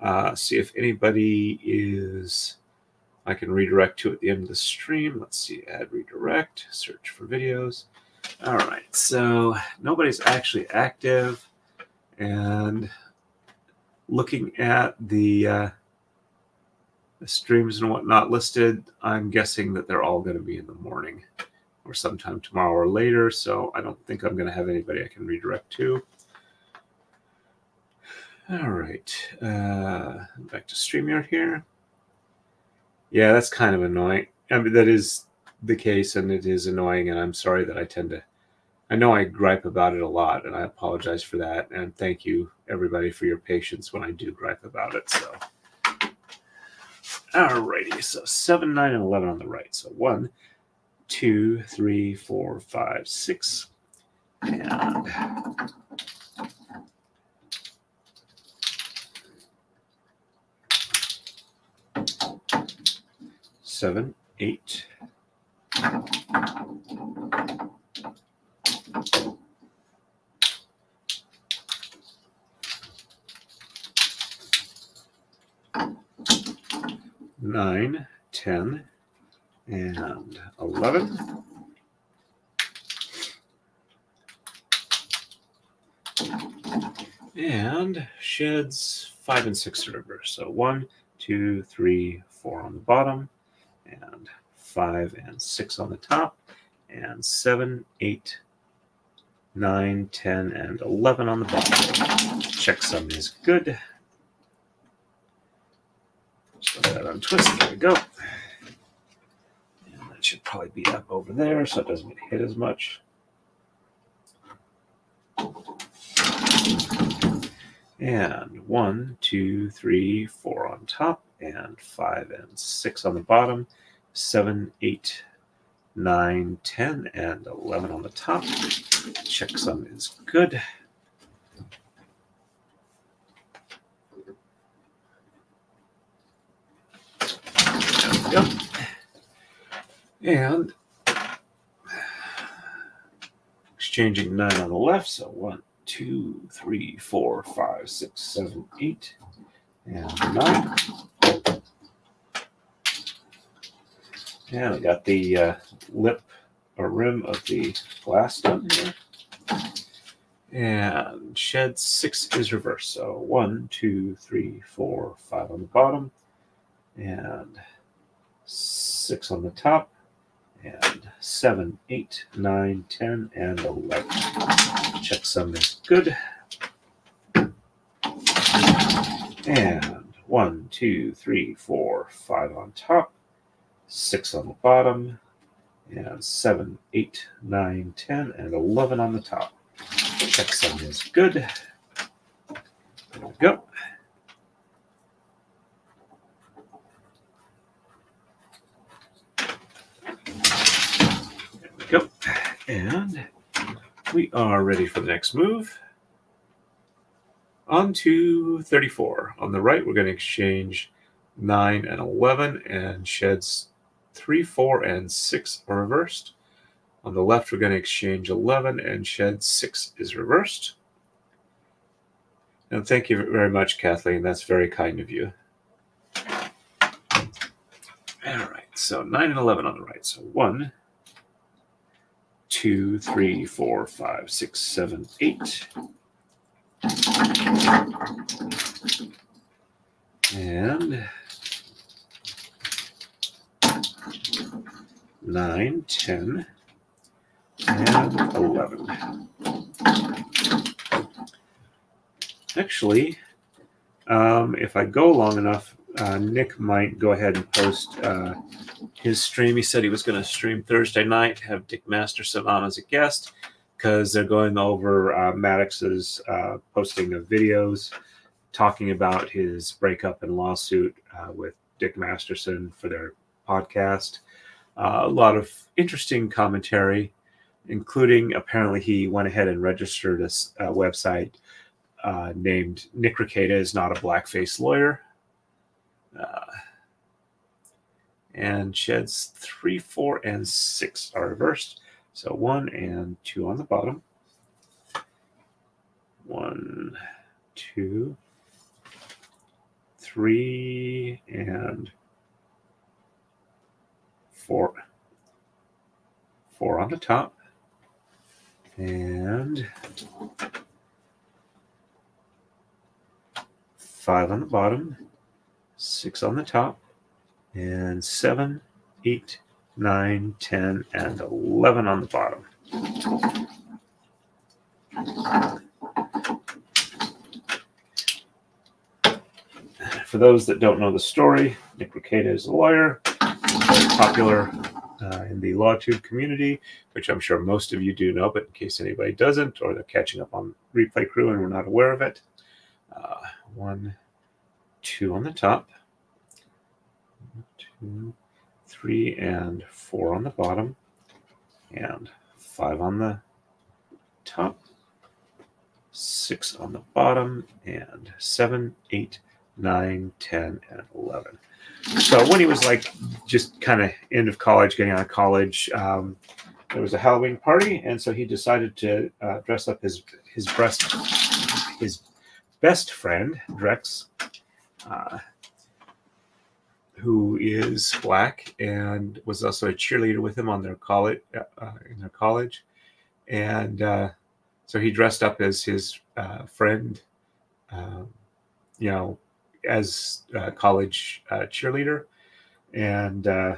Uh, see if anybody is, I can redirect to at the end of the stream. Let's see, add redirect, search for videos. All right, so nobody's actually active, and looking at the uh, the streams and whatnot listed, I'm guessing that they're all going to be in the morning or sometime tomorrow or later. So I don't think I'm going to have anybody I can redirect to. All right, uh, back to StreamYard here. Yeah, that's kind of annoying. I mean, that is the case, and it is annoying, and I'm sorry that I tend to. I know I gripe about it a lot, and I apologize for that. And thank you, everybody, for your patience when I do gripe about it. So. Alrighty, so 7, 9, and 11 on the right. So 1, 2, 3, 4, 5, 6, and seven, eight. nine, 10, and 11. And sheds five and six to reverse. So one, two, three, four on the bottom, and five and six on the top, and seven, eight, nine, ten, and 11 on the bottom. Checksum is good. Let that untwist. There we go. And that should probably be up over there so it doesn't get hit as much. And one, two, three, four on top, and five and six on the bottom, seven, eight, nine, ten, and 11 on the top. Checksum is good. Yep. And exchanging nine on the left. So one, two, three, four, five, six, seven, eight, and nine. And we got the uh, lip or rim of the glass done here. And shed six is reversed. So one, two, three, four, five on the bottom. And six on the top, and seven, eight, nine, ten, and 11. Checksum is good. And one, two, three, four, five on top, six on the bottom, and seven, eight, nine, ten, and 11 on the top. Checksum is good. There we go. go. And we are ready for the next move. On to 34. On the right, we're going to exchange 9 and 11, and sheds 3, 4, and 6 are reversed. On the left, we're going to exchange 11, and shed 6 is reversed. And thank you very much, Kathleen. That's very kind of you. All right, so 9 and 11 on the right. So 1, 2, 3, 4, 5, 6, 7, 8. And nine, ten, and 11. Actually, um, if I go long enough, uh, Nick might go ahead and post uh, his stream. He said he was going to stream Thursday night, have Dick Masterson on as a guest because they're going over uh, Maddox's uh, posting of videos talking about his breakup and lawsuit uh, with Dick Masterson for their podcast. Uh, a lot of interesting commentary, including apparently he went ahead and registered a, website named Nick Rekieta is not a blackface lawyer. Uh, and sheds three, four, and six are reversed. So one and two on the bottom. One, two, three, and four. Four on the top. And five on the bottom, six on the top, and seven, eight, nine, ten, and 11 on the bottom. For those that don't know the story, Nick Rekieta is a lawyer, popular uh, in the LawTube community, which I'm sure most of you do know, but in case anybody doesn't, or they're catching up on Replay Crew and we're not aware of it, uh, one, two on the top, two, three, and four on the bottom, and five on the top, six on the bottom, and seven, eight, nine, ten, and 11. So when he was like just kind of end of college, getting out of college, um, there was a Halloween party, and so he decided to uh, dress up his his breast his best friend Drex, uh, who is black and was also a cheerleader with him on their college uh, in their college, and uh, so he dressed up as his uh, friend, um, you know, as a college uh, cheerleader, and uh,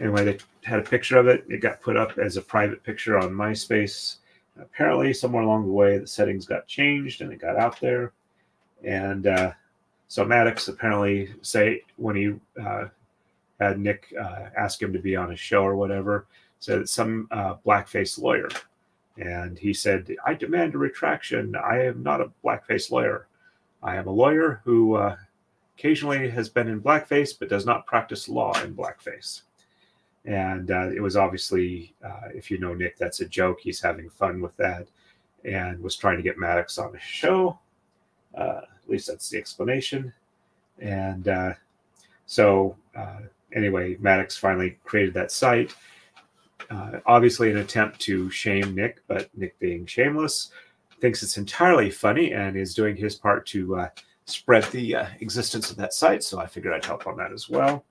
anyway, they had a picture of it. It got put up as a private picture on MySpace. Apparently, somewhere along the way, the settings got changed and it got out there. And uh, so Maddox apparently say when he uh, had Nick uh, ask him to be on his show or whatever, said some uh, blackface lawyer, and he said, "I demand a retraction. I am not a blackface lawyer. I am a lawyer who uh, occasionally has been in blackface but does not practice law in blackface." And uh, it was obviously, uh, if you know Nick, that's a joke. He's having fun with that, and was trying to get Maddox on his show. Uh, at least that's the explanation. And uh, so, uh, anyway, Maddox finally created that site. Uh, obviously, an attempt to shame Nick, but Nick, being shameless, thinks it's entirely funny and is doing his part to uh, spread the uh, existence of that site. So I figured I'd help on that as well.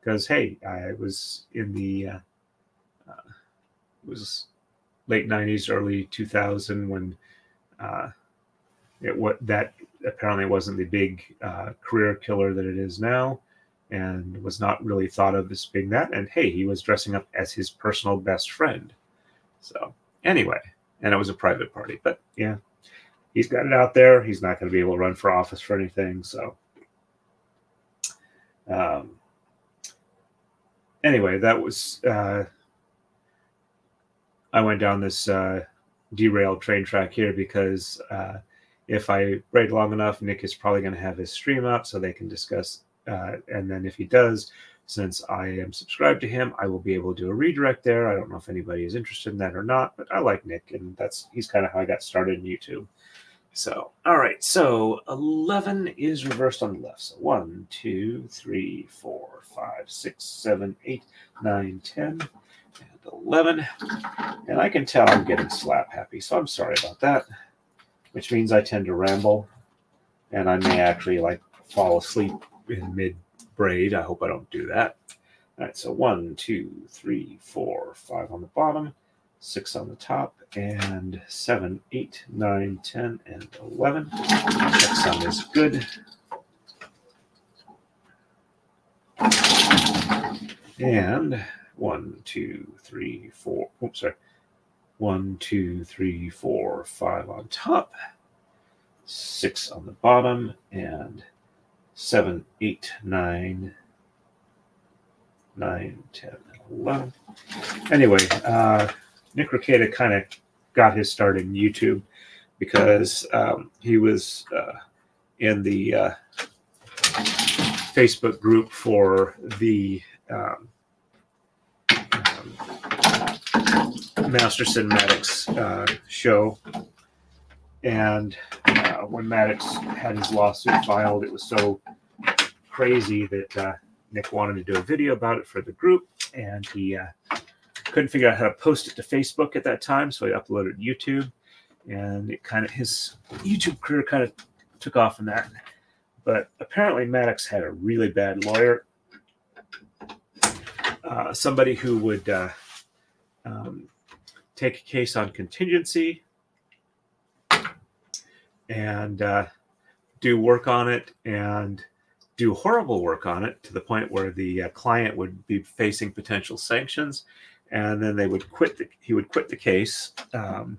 Because hey, I was in the uh, was late '90s, early 2000 when it what that apparently wasn't the big uh, career killer that it is now and was not really thought of as being that. And hey he was dressing up as his personal best friend. So anyway and it was a private party but yeah he's got it out there. He's not going to be able to run for office for anything so. Um, anyway that was uh, i went down this uh, derailed train track here because uh, if I wait long enough, Nick is probably going to have his stream up so they can discuss. Uh, and then if he does, since I am subscribed to him, I will be able to do a redirect there. I don't know if anybody is interested in that or not, but I like Nick, and that's he's kind of how I got started in YouTube. So, all right, so 11 is reversed on the left. So 1, 2, 3, 4, 5, 6, 7, 8, 9, 10, and 11. And I can tell I'm getting slap happy, so I'm sorry about that which means I tend to ramble. and I may actually like fall asleep in mid braid. I hope I don't do that. All right, so one, two, three, four, five on the bottom, six on the top, and seven, eight, nine, ten, and 11. Checksum is good. And one, two, three, four. Oops, sorry. One, two, three, four, five on top, six on the bottom, and seven, eight, nine, nine, ten, eleven. Anyway, uh, Nick Rekieta kind of got his start in YouTube because um, he was uh, in the uh, Facebook group for the um, Masterson Maddox uh, show. And uh, when Maddox had his lawsuit filed, it was so crazy that uh, Nick wanted to do a video about it for the group. And he uh, couldn't figure out how to post it to Facebook at that time. So he uploaded YouTube. And it kind of, his YouTube career kind of took off from that. But apparently, Maddox had a really bad lawyer uh, somebody who would uh, um, take a case on contingency and uh, do work on it and do horrible work on it to the point where the uh, client would be facing potential sanctions and then they would quit the, he would quit the case um,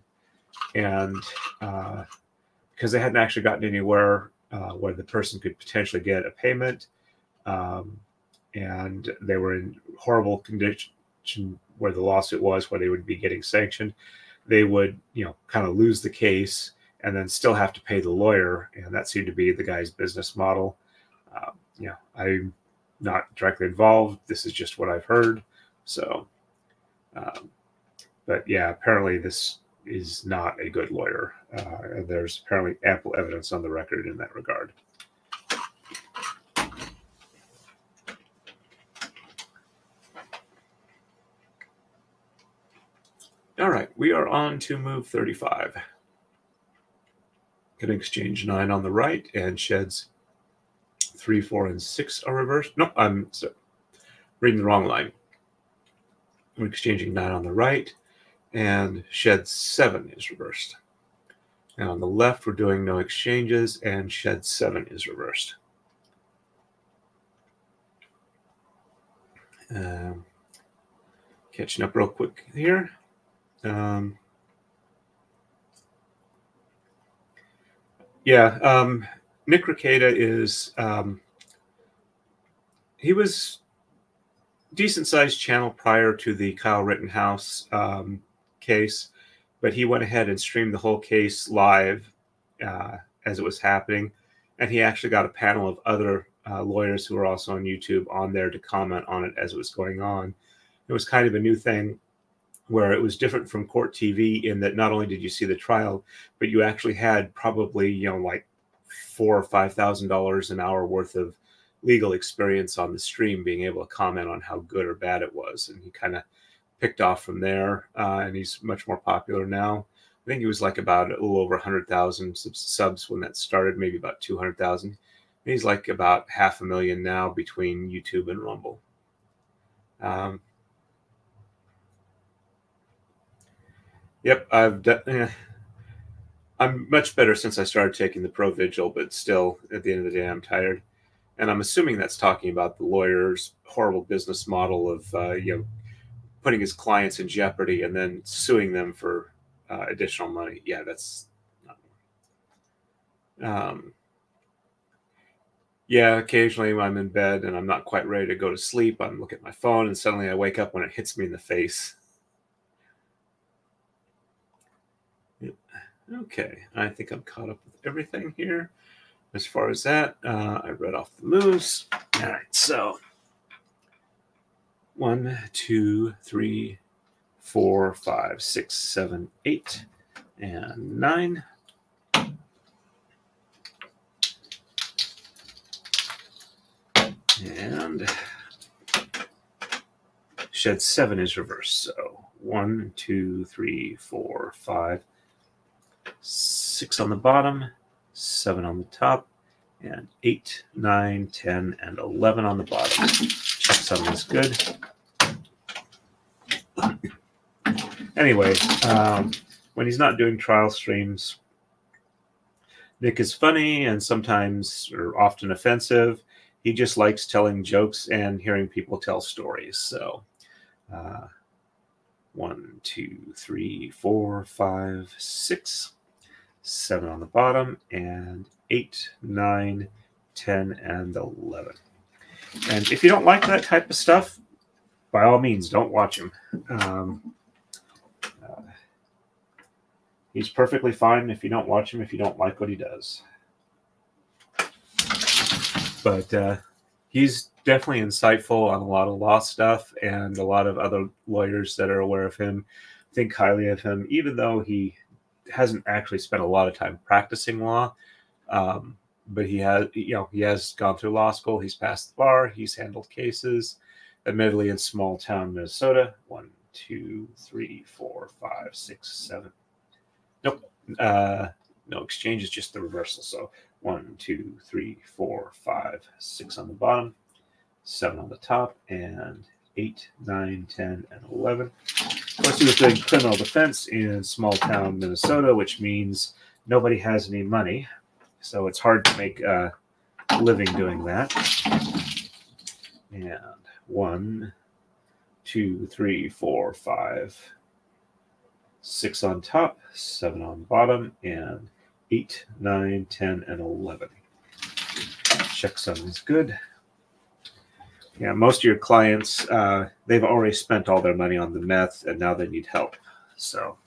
and because uh, they hadn't actually gotten anywhere uh, where the person could potentially get a payment um, and they were in horrible condition where the lawsuit was, where they would be getting sanctioned. They would, you know, kind of lose the case and then still have to pay the lawyer, and that seemed to be the guy's business model. Uh, you know, I'm not directly involved. This is just what I've heard. So, um, but yeah, apparently this is not a good lawyer. Uh, there's apparently ample evidence on the record in that regard. All right, we are on to move 35. Can exchange 9 on the right and sheds 3, 4, and 6 are reversed. No, I'm sorry, reading the wrong line. I'm exchanging 9 on the right and shed 7 is reversed. And on the left, we're doing no exchanges and shed 7 is reversed. Um, catching up real quick here. Um, yeah, um, Nick Rekieta is um, he was decent sized channel prior to the Kyle Rittenhouse um, case, but he went ahead and streamed the whole case live uh, as it was happening, and he actually got a panel of other uh, lawyers who were also on YouTube on there to comment on it as it was going on. It was kind of a new thing where it was different from court TV in that not only did you see the trial, but you actually had probably you know like four or five thousand dollars an hour worth of legal experience on the stream, being able to comment on how good or bad it was, and he kind of picked off from there, uh, and he's much more popular now. I think he was like about a little over 100,000 subs when that started, maybe about 200,000. He's like about half a million now between YouTube and Rumble. Um, Yep, I've done. Eh, I'm much better since I started taking the Provigil, but still, at the end of the day, I'm tired. And I'm assuming that's talking about the lawyer's horrible business model of uh, you know putting his clients in jeopardy and then suing them for uh, additional money. Yeah, that's. Um, yeah, occasionally when I'm in bed and I'm not quite ready to go to sleep. I'm looking at my phone and suddenly I wake up when it hits me in the face. Okay, I think I'm caught up with everything here. As far as that, uh, I read off the moves. All right, so one, two, three, four, five, six, seven, eight, and nine. And shed seven is reversed. So one, two, three, four, five, six on the bottom, seven on the top, and 8, 9, 10, and 11 on the bottom. Checksum is good. anyway, um, when he's not doing trial streams, Nick is funny and sometimes or often offensive. He just likes telling jokes and hearing people tell stories. So, uh, one, two, three, four, five, six, seven on the bottom, and eight, nine, 10, and 11. And if you don't like that type of stuff, by all means, don't watch him. Um, uh, he's perfectly fine if you don't watch him if you don't like what he does. But uh, he's definitely insightful on a lot of law stuff, and a lot of other lawyers that are aware of him think highly of him, even though he hasn't actually spent a lot of time practicing law. Um, but he has, you know, he has gone through law school. He's passed the bar. He's handled cases, admittedly in small town Minnesota. One, two, three, four, five, six, seven. Nope. Uh, no exchange is just the reversal. So one, two, three, four, five, six on the bottom, seven on the top, and eight, nine, ten, and eleven. Of course, he was doing criminal defense in small town Minnesota, which means nobody has any money. So it's hard to make a living doing that. And one, two, three, four, five, six on top, seven on bottom, and eight, nine, ten, and 11. Checksum is good. Yeah, most of your clients, uh, they've already spent all their money on the meth and now they need help. So,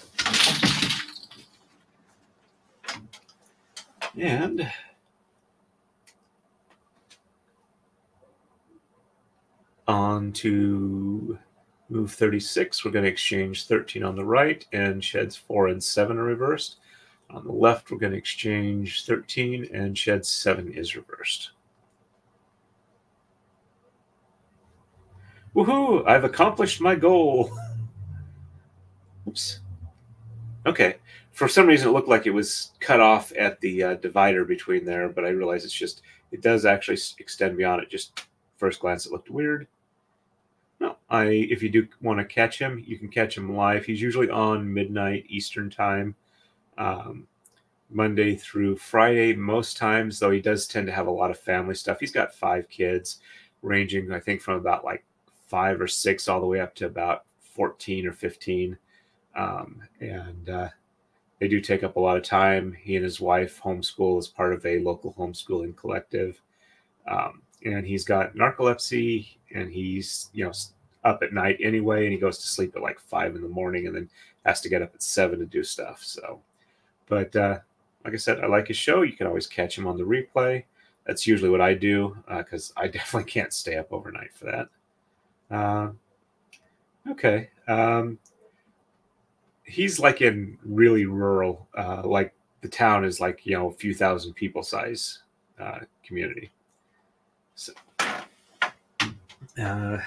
and on to move 36, we're going to exchange 13 on the right and sheds 4 and 7 are reversed. On the left, we're going to exchange 13 and shed 7 is reversed. Woohoo! I've accomplished my goal. Oops. Okay. For some reason, it looked like it was cut off at the uh, divider between there, but I realize it's just, it does actually extend beyond it. Just first glance, it looked weird. No, I. If you do want to catch him, you can catch him live. He's usually on midnight Eastern time, um, Monday through Friday. Most times, though, he does tend to have a lot of family stuff. He's got five kids, ranging I think from about like five or six all the way up to about 14 or 15. Um, and uh, they do take up a lot of time. He and his wife homeschool as part of a local homeschooling collective. Um, and he's got narcolepsy and he's, you know, up at night anyway. And he goes to sleep at like five in the morning and then has to get up at seven to do stuff. So, but uh, like I said, I like his show. You can always catch him on the replay. That's usually what I do because uh, I definitely can't stay up overnight for that. Uh, okay. Um, he's like in really rural, uh, like the town is like, you know, a few thousand people size uh, community. So, uh,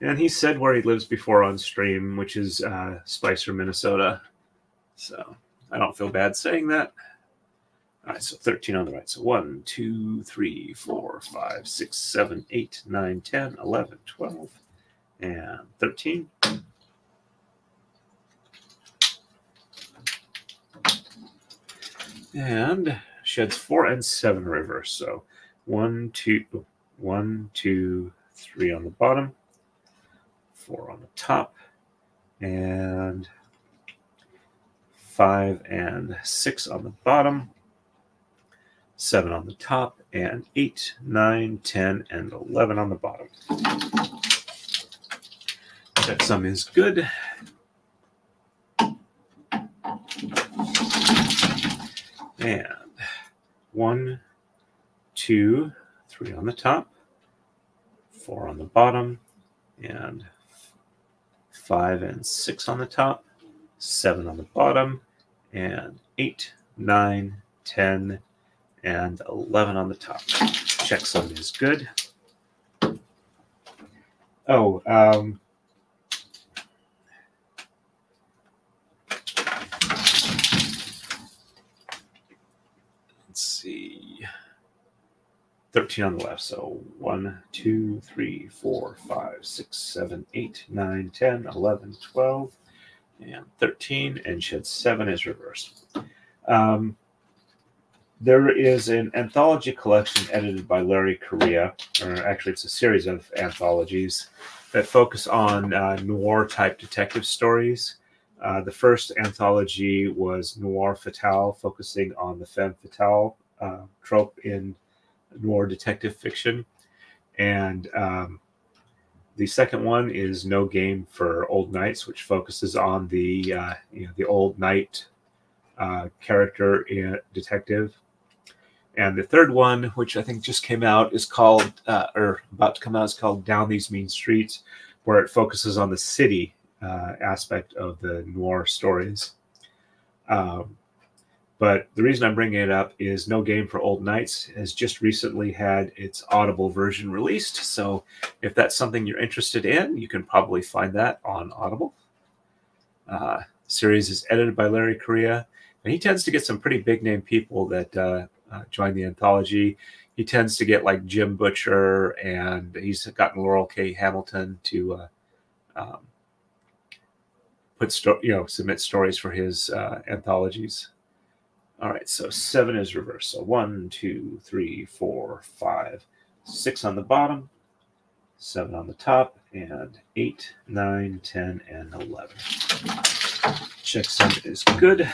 and he said where he lives before on stream, which is uh, Spicer, Minnesota. So I don't feel bad saying that. All right, so 13 on the right. So 1, 2, 3, 4, 5, 6, 7, 8, 9, 10, 11, 12, and 13. And sheds 4 and 7 reverse. So 1, 2, 1, 2, 3 on the bottom, 4 on the top, and 5 and 6 on the bottom seven on the top, and eight, nine, 10, and 11 on the bottom. That sum is good. And one, two, three on the top, four on the bottom, and five and six on the top, seven on the bottom, and eight, nine, 10, and 11 on the top. Checksum is good. Oh, um, let's see. 13 on the left. So 1, 2, 3, 4, 5, 6, 7, 8, 9, 10, 11, 12, and 13. And shed 7 is reversed. Um, there is an anthology collection edited by Larry Correia, or actually, it's a series of anthologies that focus on uh, noir type detective stories. Uh, the first anthology was Noir Fatale, focusing on the femme fatale uh, trope in noir detective fiction. And um, the second one is No Game for Old Knights, which focuses on the uh, you know the old knight uh, character in detective. And the third one, which I think just came out, is called uh, or about to come out, is called Down These Mean Streets, where it focuses on the city uh, aspect of the noir stories. Um, but the reason I'm bringing it up is No Game for Old Knights has just recently had its Audible version released. So if that's something you're interested in, you can probably find that on Audible. Uh, series is edited by Larry Correia, and he tends to get some pretty big name people that uh, uh, join the anthology. He tends to get like Jim Butcher, and he's gotten Laurell K. Hamilton to uh, um, put sto- you know submit stories for his uh, anthologies. All right, so seven is reversed. So one, two, three, four, five, six on the bottom, seven on the top, and eight, nine, ten, and eleven. Checksum is good.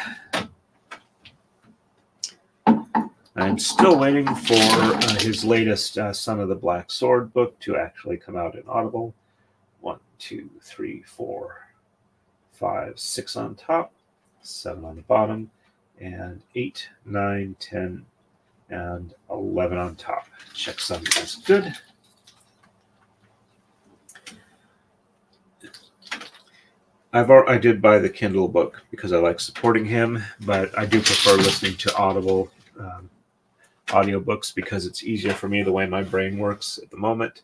I'm still waiting for uh, his latest uh, Son of the Black Sword book to actually come out in Audible. One, two, three, four, five, six on top, seven on the bottom, and 8, nine, ten, and 11 on top. Checksum is good. I've I did buy the Kindle book because I like supporting him, but I do prefer listening to Audible um, audiobooks because it's easier for me the way my brain works at the moment.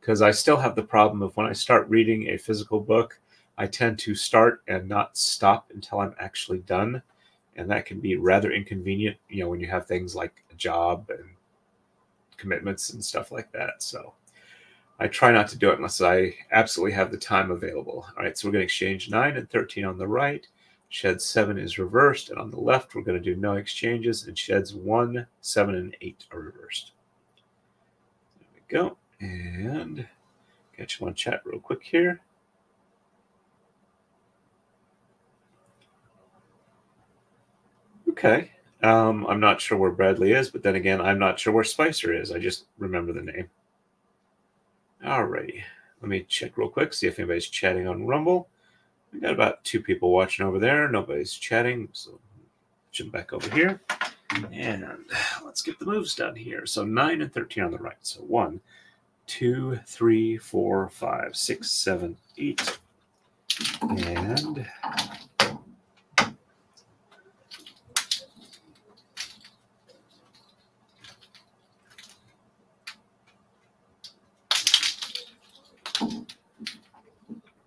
Because I still have the problem of when I start reading a physical book, I tend to start and not stop until I'm actually done. And that can be rather inconvenient you know when you have things like a job and commitments and stuff like that. So i try not to do it unless i absolutely have the time available. All right so we're going to exchange 9 and 13 on the right shed 7 is reversed and on the left we're going to do no exchanges and sheds 1 7 and 8 are reversed there we go and catch one chat real quick here Okay. Um, I'm not sure where Bradley is, but then again, I'm not sure where Spicer is. I just remember the name. All righty. Let me check real quick, see if anybody's chatting on Rumble. We got about two people watching over there. Nobody's chatting, so jump back over here. And let's get the moves done here. So 9 and 13 on the right. So one, two, three, four, five, six, seven, eight, And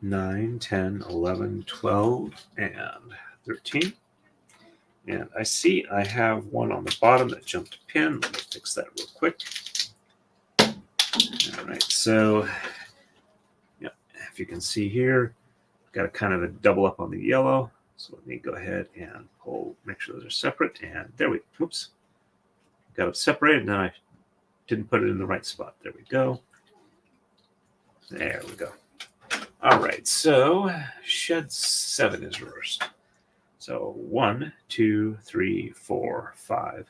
Nine, ten, eleven, twelve, and 13. And I see I have one on the bottom that jumped a pin. Let me fix that real quick. All right, so yeah, if you can see here, got a kind of a double up on the yellow. So let me go ahead and pull, make sure those are separate. And there we, whoops, got it separated. And I didn't put it in the right spot. There we go. There we go. All right, so shed seven is reversed. So one, two, three, four, five,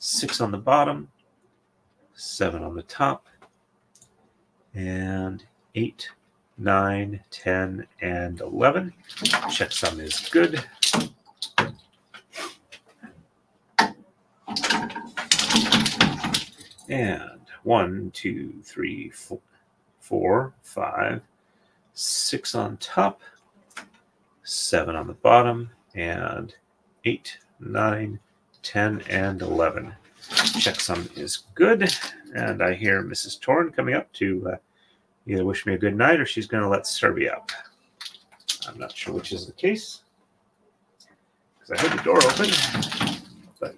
six on the bottom, seven on the top, and eight, nine, ten, and 11. Checksum is good. And one, two, three, four, four, five, six on top, seven on the bottom, and eight, nine, 10, and 11. Checksum is good. And I hear Mrs. Torin coming up to uh, either wish me a good night or she's going to let Serby up. I'm not sure which is the case because I heard the door open, but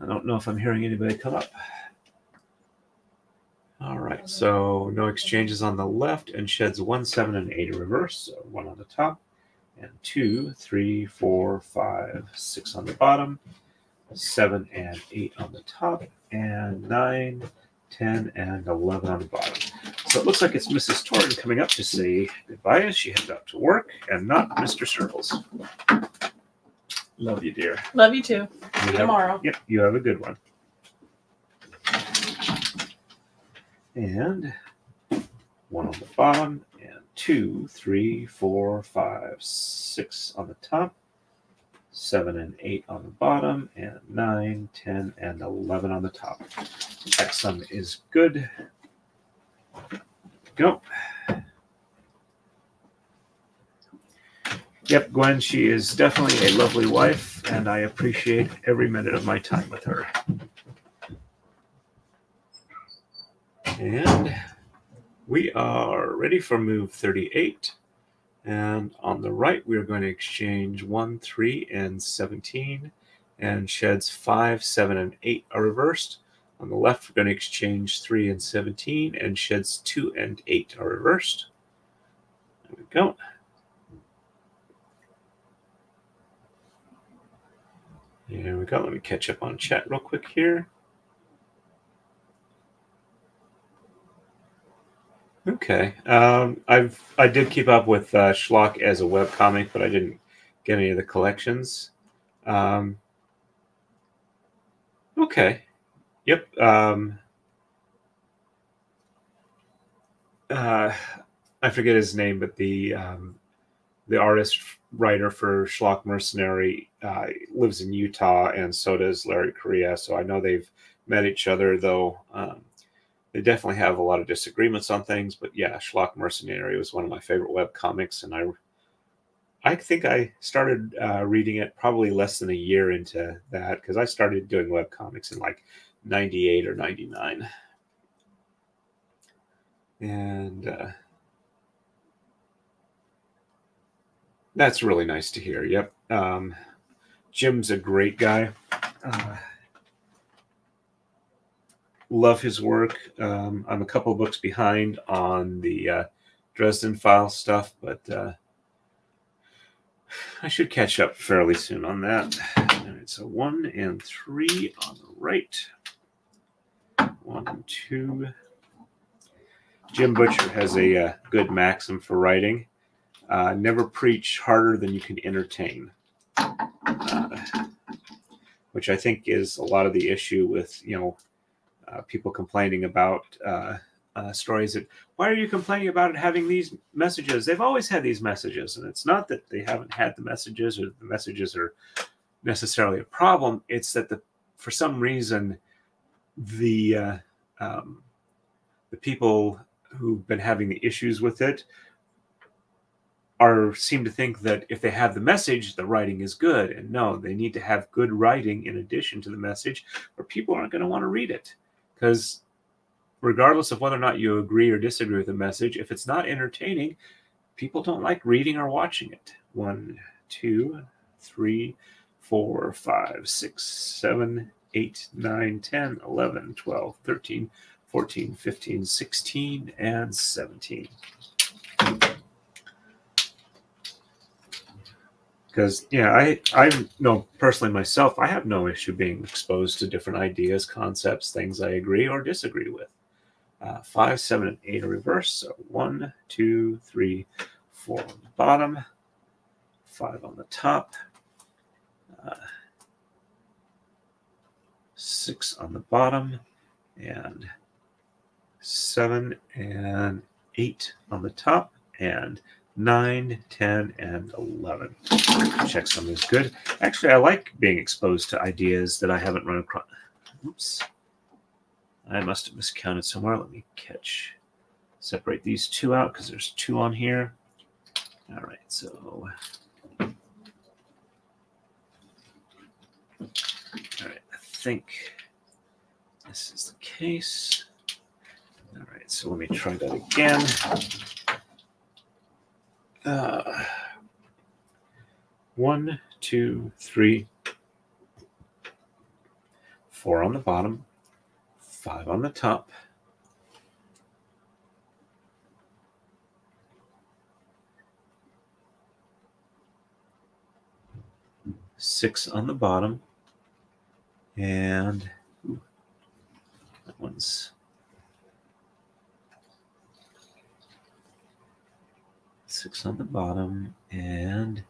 I don't know if I'm hearing anybody come up. Right, so no exchanges on the left and sheds one, seven, and eight in reverse. So one on the top, and two, three, four, five, six on the bottom, seven and eight on the top, and nine, 10, and 11 on the bottom. So it looks like it's Mrs. Torton coming up to say goodbye as she heads out to work and not Mr. Circles. Love you, dear. Love you too. You have- tomorrow. Yep, you have a good one. And one on the bottom, and two, three, four, five, six on the top, seven and eight on the bottom, and nine, ten, and eleven on the top. Checksum is good. Go. Yep, Gwen, she is definitely a lovely wife, and I appreciate every minute of my time with her. And we are ready for move 38. And on the right, we are going to exchange 1, 3, and 17. And sheds 5, 7, and 8 are reversed. On the left, we're going to exchange 3 and 17. And sheds 2 and 8 are reversed. There we go. There we go. Let me catch up on chat real quick here. Okay. Um, I've I did keep up with uh, Schlock as a web comic, but I didn't get any of the collections. Um, okay. Yep. Um, uh, I forget his name, but the um, the artist writer for Schlock Mercenary uh, lives in Utah, and so does Larry Correia. So I know they've met each other, though. Um, they definitely have a lot of disagreements on things, but yeah, Schlock Mercenary was one of my favorite web comics, and I, I think I started uh, reading it probably less than a year into that because I started doing web comics in like '98 or '99, and uh, that's really nice to hear. Yep, um, Jim's a great guy. Uh, love his work. Um, I'm a couple books behind on the uh, Dresden File stuff, but uh, I should catch up fairly soon on that. All right, so one and three on the right. One two. Jim Butcher has a uh, good maxim for writing. Uh, never preach harder than you can entertain. Uh, which I think is a lot of the issue with, you know, uh, people complaining about uh, uh, stories that why are you complaining about it having these messages? They've always had these messages, and it's not that they haven't had the messages or the messages are necessarily a problem. It's that the for some reason the uh, um, the people who've been having the issues with it are seem to think that if they have the message, the writing is good. And no, they need to have good writing in addition to the message, or people aren't going to want to read it. Because regardless of whether or not you agree or disagree with the message, if it's not entertaining, people don't like reading or watching it. One, two, three, four, five, six, seven, eight, nine, 10, 11, 12, 13, 14, 15, 16, and 17. Because yeah i i know personally myself i have no issue being exposed to different ideas concepts things i agree or disagree with. Uh, five seven and eight are reverse so one two three four on the bottom five on the top uh, six on the bottom and seven and eight on the top and 9, 10, and 11. Checksum is good. Actually, I like being exposed to ideas that I haven't run across. Oops. I must have miscounted somewhere. Let me catch, separate these two out because there's two on here. All right, so. All right, I think this is the case. All right, so let me try that again. Uh, one, two, three, four on the bottom, five on the top. Six on the bottom, and ooh, that one's six on the bottom, and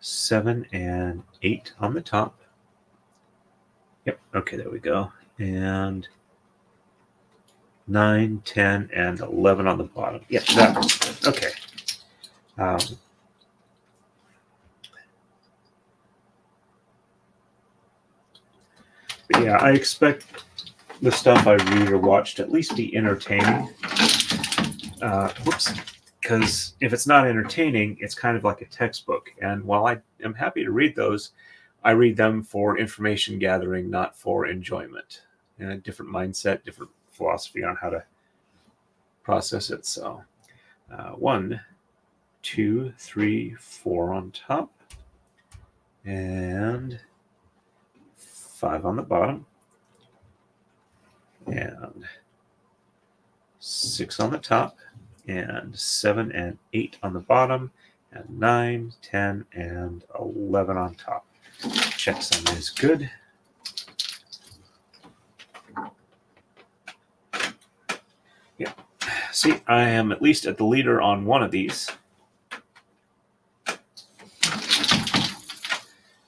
seven and eight on the top. Yep, okay, there we go. And nine, 10, and 11 on the bottom. Yep, that. Okay. Um, yeah, I expect the stuff I read or watch to at least be entertaining. Uh, whoops because if it's not entertaining, it's kind of like a textbook. And while I am happy to read those, I read them for information gathering, not for enjoyment. And a different mindset, different philosophy on how to process it. So, uh, one, two, three, four on top, and five on the bottom, and six on the top and 7 and 8 on the bottom, and 9, 10, and 11 on top. Checksum is good. Yeah. See, I am at least at the leader on one of these.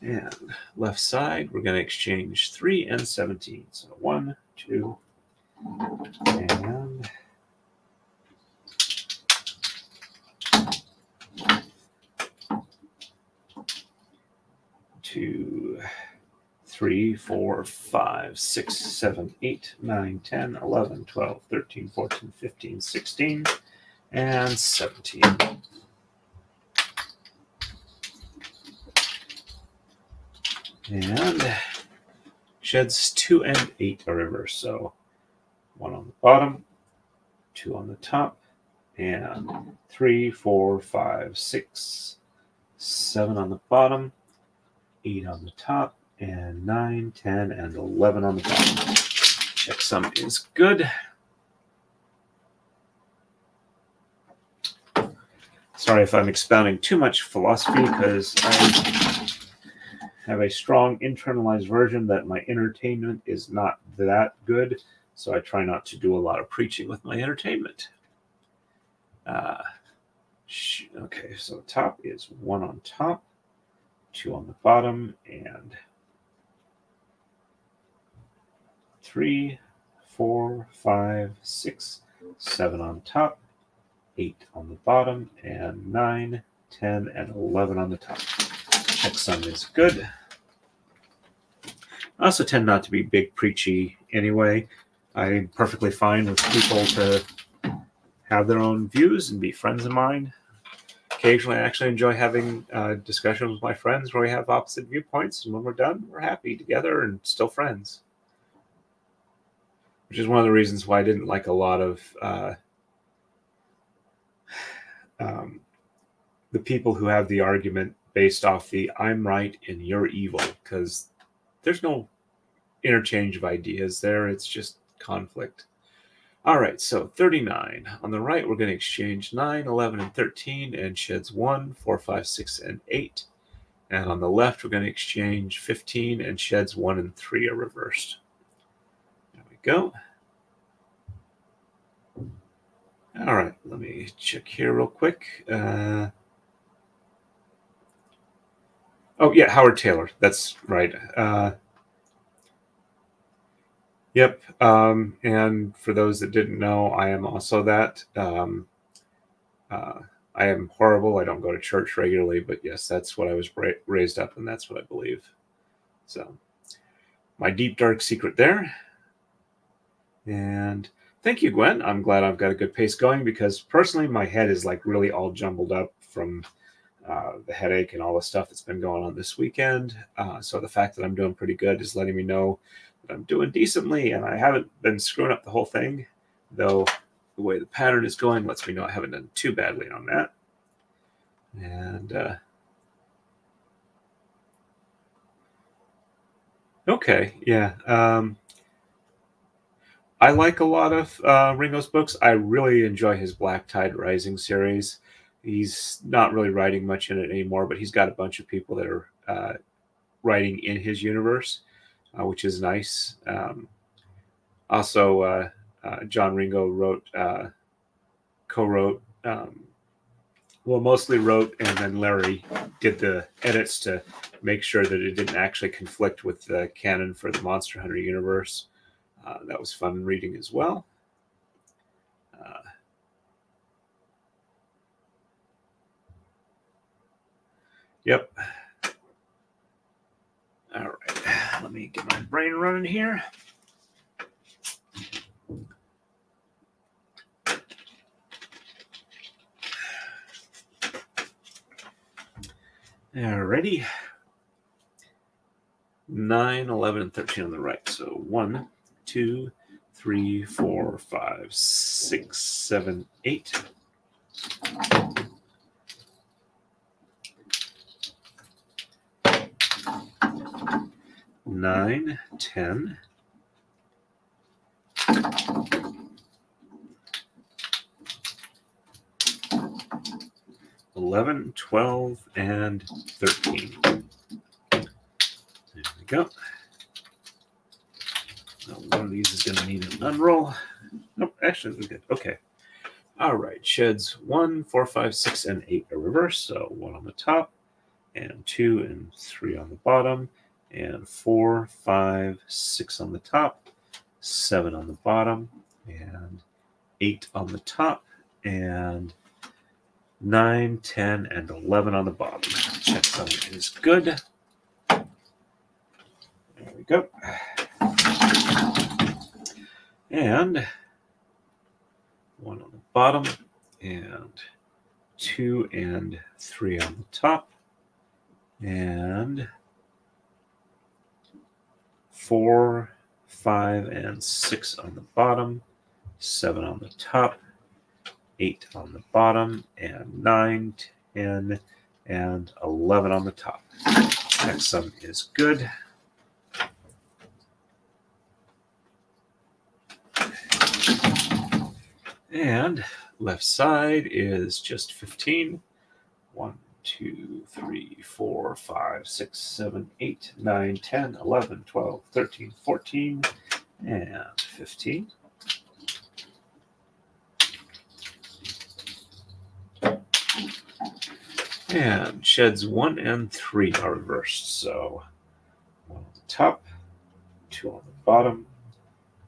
And left side, we're going to exchange 3 and 17. So 1, 2, and two, three, four, five, six, seven, eight, nine, 10, 11, 12, 13, 14, 15, 16, and 17. And sheds two and eight are reversed. So one on the bottom, two on the top, and three, four, five, six, seven on the bottom, 8 on the top, and 9, 10, and 11 on the bottom. Checksum is good. Sorry if I'm expounding too much philosophy because I have a strong internalized version that my entertainment is not that good. So I try not to do a lot of preaching with my entertainment. Uh, okay, so top is one on top two on the bottom, and three, four, five, six, seven on top, eight on the bottom, and nine, 10, and 11 on the top. Check sum is good. I also tend not to be big preachy anyway. I'm perfectly fine with people to have their own views and be friends of mine occasionally I actually enjoy having uh, discussions with my friends where we have opposite viewpoints, and when we're done, we're happy together and still friends. Which is one of the reasons why I didn't like a lot of uh, um, the people who have the argument based off the "I'm right and you're evil," because there's no interchange of ideas there. It's just conflict. All right, so 39. On the right, we're going to exchange 9, 11, and 13, and sheds 1, 4, 5, 6, and 8. And on the left, we're going to exchange 15, and sheds 1 and 3 are reversed. There we go. All right, let me check here real quick. Uh, oh, yeah, Howard Tayler. That's right. Uh, Yep. Um, and for those that didn't know, I am also that. Um, uh, I am horrible. I don't go to church regularly, but yes, that's what I was ra- raised up, and that's what I believe. So, my deep dark secret there. And thank you, Gwen. I'm glad I've got a good pace going because personally, my head is like really all jumbled up from uh, the headache and all the stuff that's been going on this weekend. Uh, so the fact that I'm doing pretty good is letting me know I'm doing decently and I haven't been screwing up the whole thing, though the way the pattern is going lets me know I haven't done too badly on that. And uh, okay, yeah. Um, I like a lot of uh, Ringo's books. I really enjoy his Black Tide Rising series. He's not really writing much in it anymore, but he's got a bunch of people that are uh, writing in his universe, uh, which is nice. Um, also, uh, uh, John Ringo wrote, uh, co-wrote, um, well, mostly wrote, and then Larry did the edits to make sure that it didn't actually conflict with the canon for the Monster Hunter universe. Uh, that was fun reading as well. Uh, yep. All right. Let me get my brain running here. Alrighty. 9, 11, and 13 on the right. So 1, 2, 3, 4, 5, 6, 7, 8. Nine, ten, 11, 12, and 13. There we go. Now, one of these is going to need an unroll. Nope, actually, we're good. Okay. All right. Sheds 1, 4, 5, 6, and 8 are reversed. So 1 on the top, and 2 and 3 on the bottom, and four, five, six on the top, 7 on the bottom, and 8 on the top, and 9, 10, and 11 on the bottom. Check some is good. There we go. And one on the bottom, and two and three on the top, and four, five, and six on the bottom, seven on the top, 8 on the bottom, and nine, ten, and 11 on the top. Checksum is good. And left side is just 15. 1, 2, 3, 4, 5, 6, 7, 8, 9, 10, 11, 12, 13, 14, and 15. And sheds one and three are reversed. So one on the top, two on the bottom,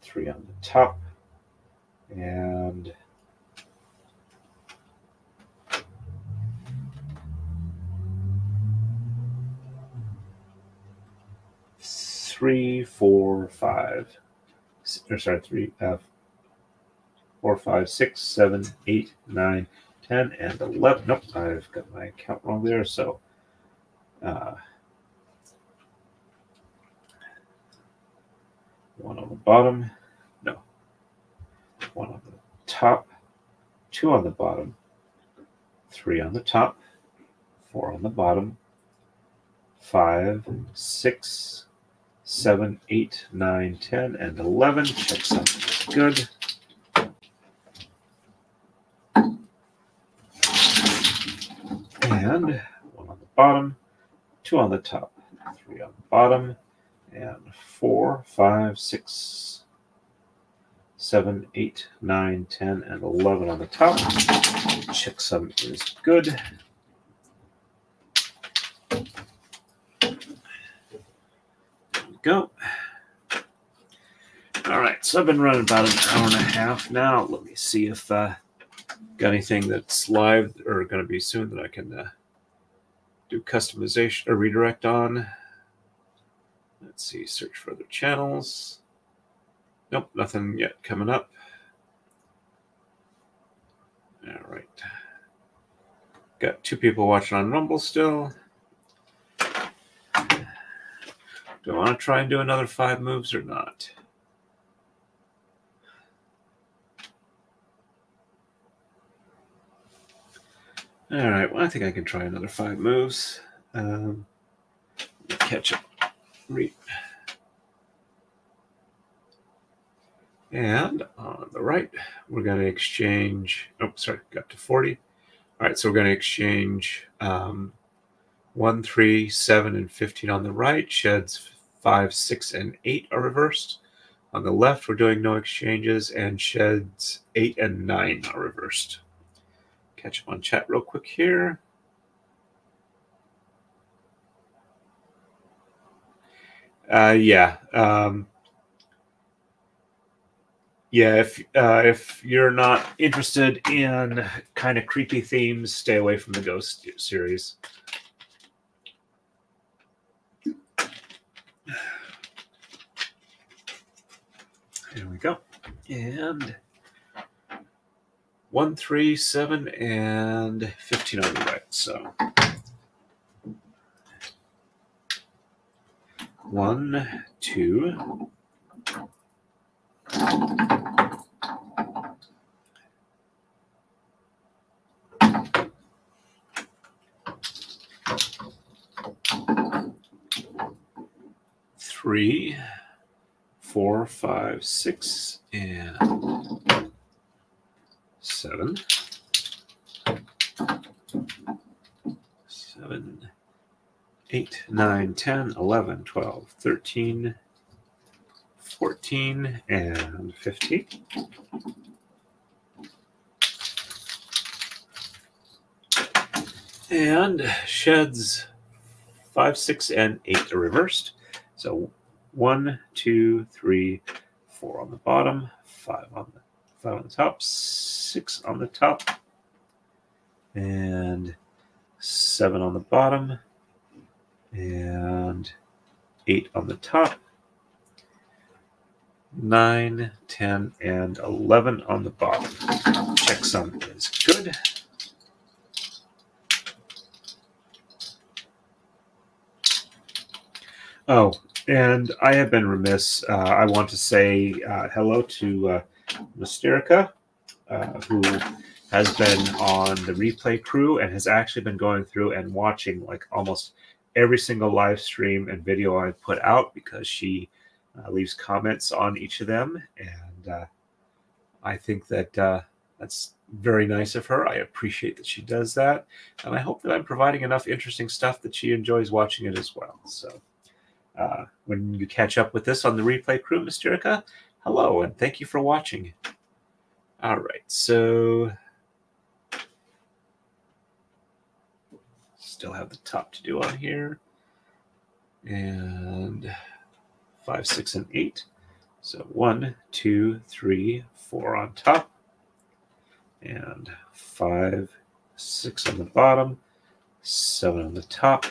three on the top, and three, four, five, or sorry, three, uh, four, five, six, seven, eight, nine, 10 and 11. Nope, I've got my count wrong there. So uh, one on the bottom. No. One on the top. Two on the bottom. Three on the top. Four on the bottom. Five, six, seven, eight, nine, ten, and 11. Check something good. and one on the bottom, two on the top, three on the bottom, and four, five, six, seven, eight, nine, ten, and 11 on the top. Checksum is good. Go. All right, so I've been running about an hour and a half now. Let me see if uh, got anything that's live or going to be soon that I can uh, do customization or redirect on. Let's see, search for other channels. Nope, nothing yet coming up. All right. Got two people watching on Rumble still. Do I want to try and do another five moves or not? All right, well, I think I can try another five moves. Um, catch up. Read. And on the right, we're going to exchange. Oh, sorry, got to 40. All right, so we're going to exchange um, 1, 3, 7, and 15 on the right. Sheds 5, 6, and 8 are reversed. On the left, we're doing no exchanges, and sheds 8 and 9 are reversed. Catch up on chat real quick here. Uh, yeah. Um, yeah, if uh, if you're not interested in kind of creepy themes, stay away from the Ghost series. Here we go. And one, three, seven, and 15 on the right. So one, two, three, four, five, six, and seven. Seven, eight, nine, ten, eleven, twelve, thirteen, fourteen, and 15. And sheds 5, 6, and 8 are reversed. So one, two, three, four on the bottom, five on the five on the top, six on the top, and seven on the bottom, and eight on the top, nine, ten, and eleven on the bottom. Checksum is good. Oh, and I have been remiss. Uh, I want to say uh, hello to uh, Mysterica, uh, who has been on the replay crew and has actually been going through and watching like almost every single live stream and video I put out because she uh, leaves comments on each of them. And uh, I think that uh, that's very nice of her. I appreciate that she does that. And I hope that I'm providing enough interesting stuff that she enjoys watching it as well. So uh, when you catch up with this on the replay crew, Mysterica, hello and thank you for watching. All right, so still have the top to do on here. And five, six, and eight. So one, two, three, four on top. And five, six on the bottom, seven on the top,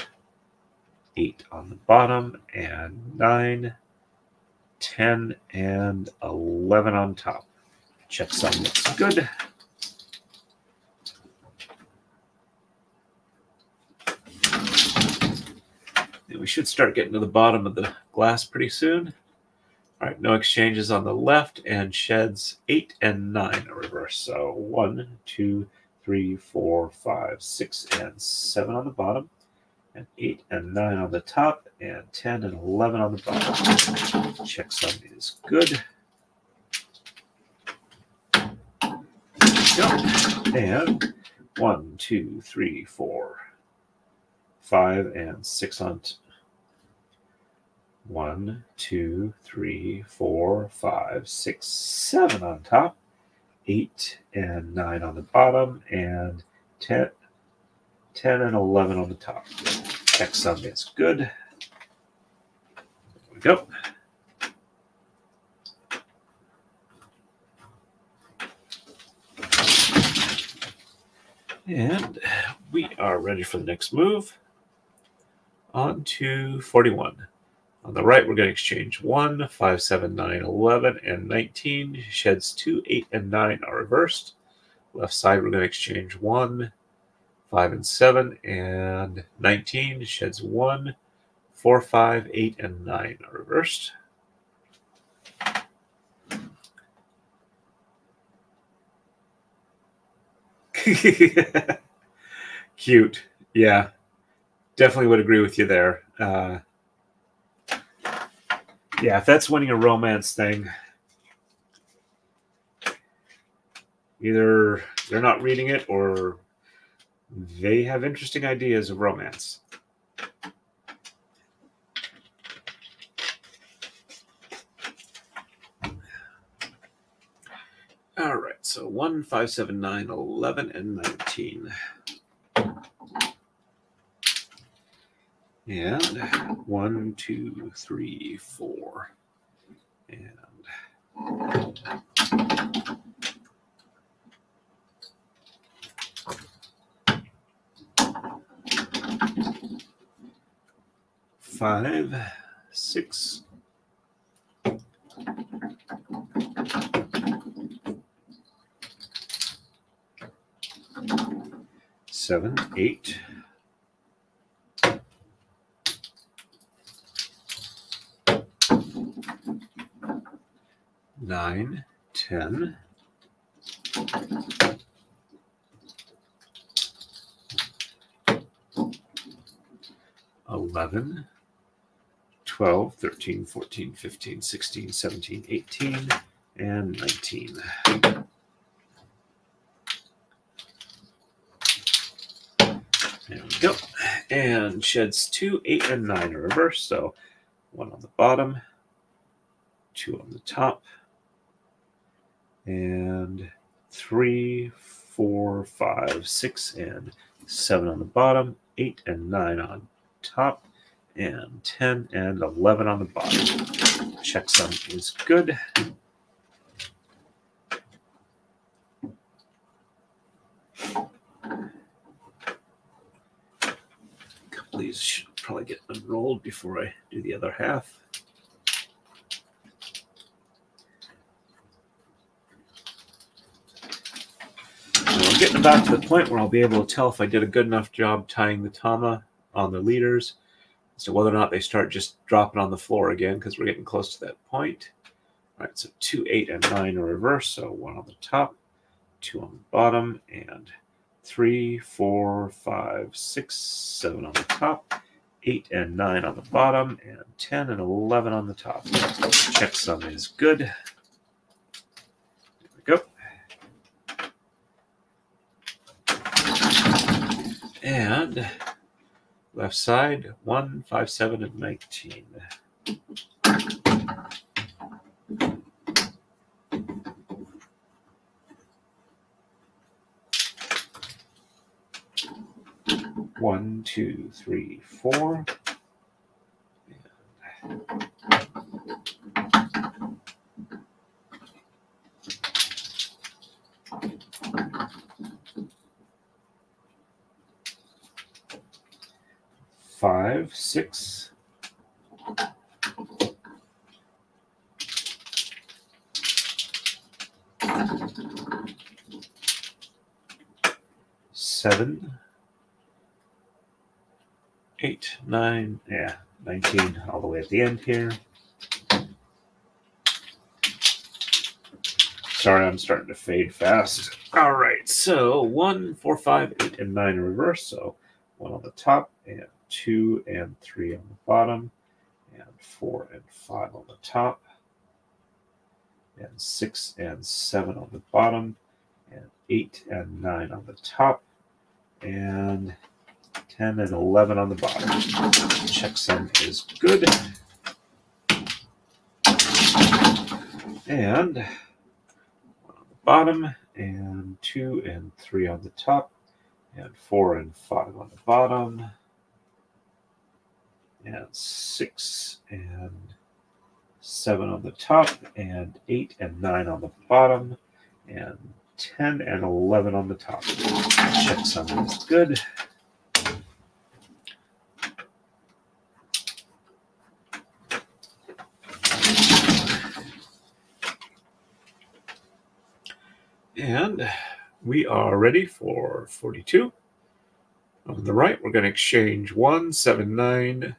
eight on the bottom, and nine, 10, and 11 on top. Checksum looks good. And we should start getting to the bottom of the glass pretty soon. All right, no exchanges on the left, and sheds 8 and 9 are. So one, two, three, four, five, six, and 7 on the bottom and 8 and 9 on the top, and 10 and 11 on the bottom. Checksum is good. Yep. And 1, 2, 3, 4, 5, and 6 on. T- 1, 2, 3, 4, 5, 6, 7 on top, 8 and 9 on the bottom, and 10, 10 and 11 on the top. Checksum is good. There we go. And we are ready for the next move. On to 41. On the right, we're going to exchange 1, 5, 7, 9, 11, and 19. Sheds 2, 8, and 9 are reversed. Left side, we're going to exchange 1, 5 and 7, and 19 sheds 1, 4, 5, 8, and 9 are reversed. Cute. Yeah. Definitely would agree with you there. Uh, yeah, if that's winning a romance thing, either they're not reading it or they have interesting ideas of romance. All right, so 1, 5, 7, 9, 11, and 19. And 1, 2, 3, 4. And five, six, seven, eight, nine, ten, eleven, 12, 13, 14, 15, 16, 17, 18, and 19. There we go. And sheds 2, 8, and 9 are reverse. So one on the bottom, two on the top, and three, four, five, six, and seven on the bottom, eight and nine on top, and 10 and 11 on the bottom. Checksum is good. Couple of these should probably get unrolled before I do the other half. I'm getting about to the point where I'll be able to tell if I did a good enough job tying the tama on the leaders so whether or not they start just dropping on the floor again, because we're getting close to that point. All right, so two, eight, and nine are reversed. So one on the top, two on the bottom, and three, four, five, six, seven on the top, eight and nine on the bottom, and 10 and 11 on the top. Checksum is good. There we go. And Left side, 1, 5, 7, and 19. One, two, three, four. Five, six. Seven, eight, nine, yeah, 19 all the way at the end here. Sorry, I'm starting to fade fast. All right, so one, four, five, eight, and nine in reverse. So one on the top and two and three on the bottom, and four and five on the top, and six and seven on the bottom, and eight and nine on the top, and 10 and 11 on the bottom. Checksum is good. And one on the bottom, and two and three on the top, and four and five on the bottom and six and seven on the top, and eight and nine on the bottom, and 10 and 11 on the top. Checksum is good. And we are ready for 42. On the right, we're going to exchange 179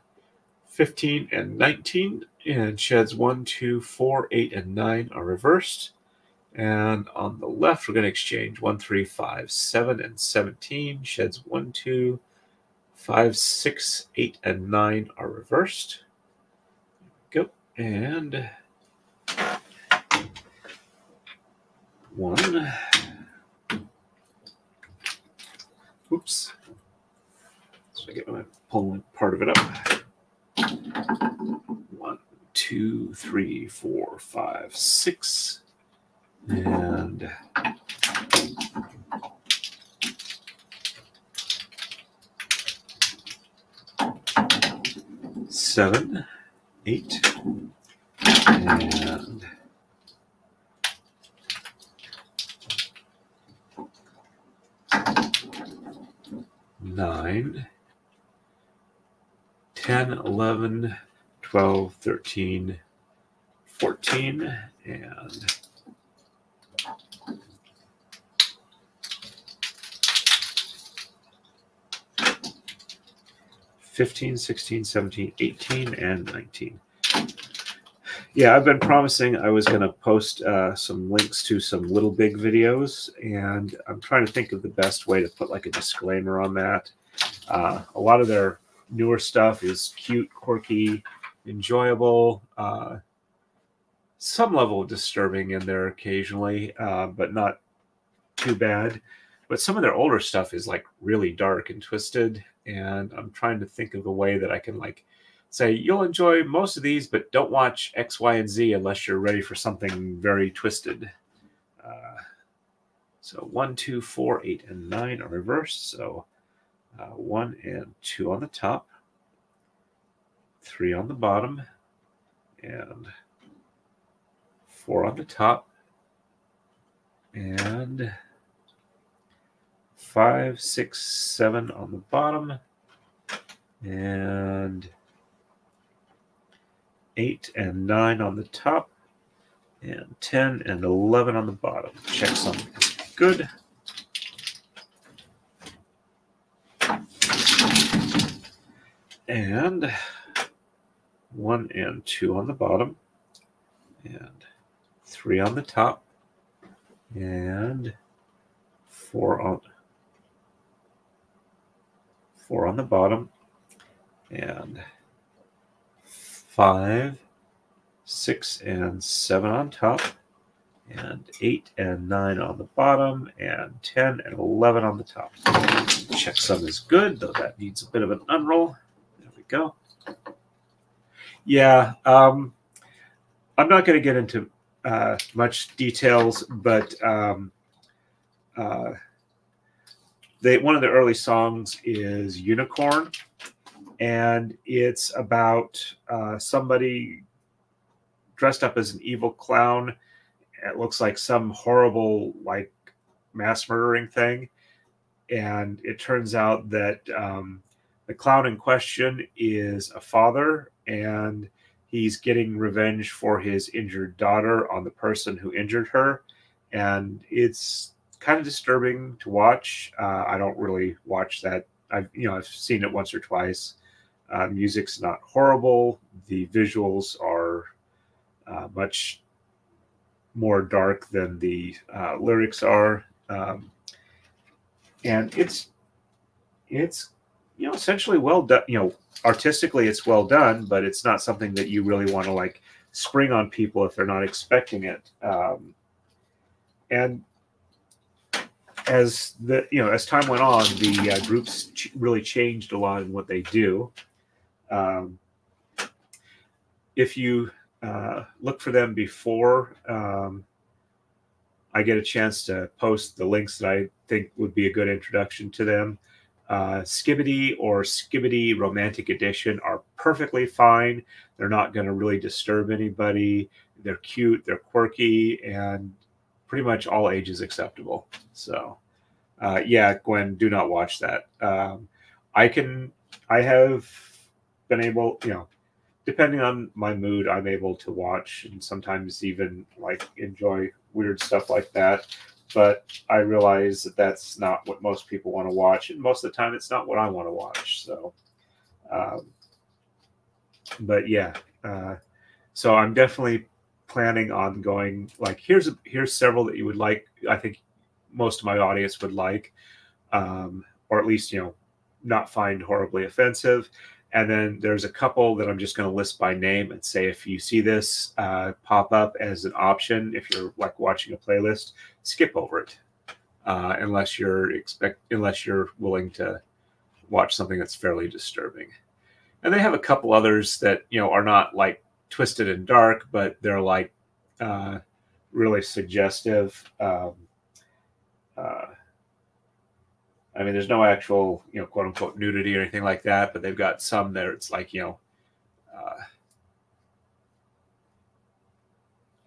15 and 19, and sheds 1, 2, 4, 8, and 9 are reversed. And on the left, we're going to exchange 1, 3, 5, 7, and 17. Sheds 1, 2, 5, 6, 8, and 9 are reversed. Go. And 1. Oops. So I get my pulling part of it up. One, two, three, four, five, six, And seven, eight, and nine, 10, 11, 12, 13, 14, and 15, 16, 17, 18, and 19. Yeah, I've been promising I was going to post uh, some links to some Little Big videos, and I'm trying to think of the best way to put like a disclaimer on that. Uh, a lot of their newer stuff is cute, quirky, enjoyable, uh, some level of disturbing in there occasionally, uh, but not too bad. But some of their older stuff is like really dark and twisted, and I'm trying to think of a way that I can like say you'll enjoy most of these, but don't watch X, Y, and Z unless you're ready for something very twisted. Uh, so one, two, four, eight, and nine are reversed. So uh, one and two on the top, three on the bottom, and four on the top, and five, six, seven on the bottom, and eight and nine on the top, and 10 and 11 on the bottom. Check some good. And one and two on the bottom, and three on the top, and four on four on the bottom, and five, six, and seven on top, and eight and nine on the bottom, and 10 and 11 on the top. Checksum is good, though that needs a bit of an unroll. Go. Yeah, um, I'm not going to get into uh, much details, but um, uh, they one of the early songs is Unicorn, and it's about uh, somebody dressed up as an evil clown. It looks like some horrible like mass murdering thing, and it turns out that um, the clown in question is a father, and he's getting revenge for his injured daughter on the person who injured her, and it's kind of disturbing to watch. Uh, I don't really watch that. I've you know I've seen it once or twice. Uh, music's not horrible. The visuals are uh, much more dark than the uh, lyrics are, um, and it's it's you know essentially well done. You know, artistically it's well done, but it's not something that you really want to like spring on people if they're not expecting it. Um, and as the you know as time went on, the uh, groups ch- really changed a lot in what they do. Um, if you uh, look for them before um, I get a chance to post the links that I think would be a good introduction to them, uh, Skibidi or Skibidi Romantic Edition are perfectly fine. They're not going to really disturb anybody. They're cute, they're quirky, and pretty much all ages acceptable. So, uh, yeah, Gwen, do not watch that. Um, I can, I have been able, you know, depending on my mood, I'm able to watch and sometimes even like enjoy weird stuff like that. But I realize that that's not what most people want to watch, and most of the time, it's not what I want to watch. So, um, but yeah, uh, so I'm definitely planning on going like here's a, here's several that you would like. I think most of my audience would like, um, or at least you know not find horribly offensive and then there's a couple that I'm just going to list by name and say if you see this uh, pop up as an option, if you're like watching a playlist, skip over it uh, unless you're expect unless you're willing to watch something that's fairly disturbing. And they have a couple others that you know are not like twisted and dark, but they're like uh, really suggestive. Um, uh, I mean, there's no actual, you know, quote unquote nudity or anything like that, but they've got some there. It's like, you know, uh,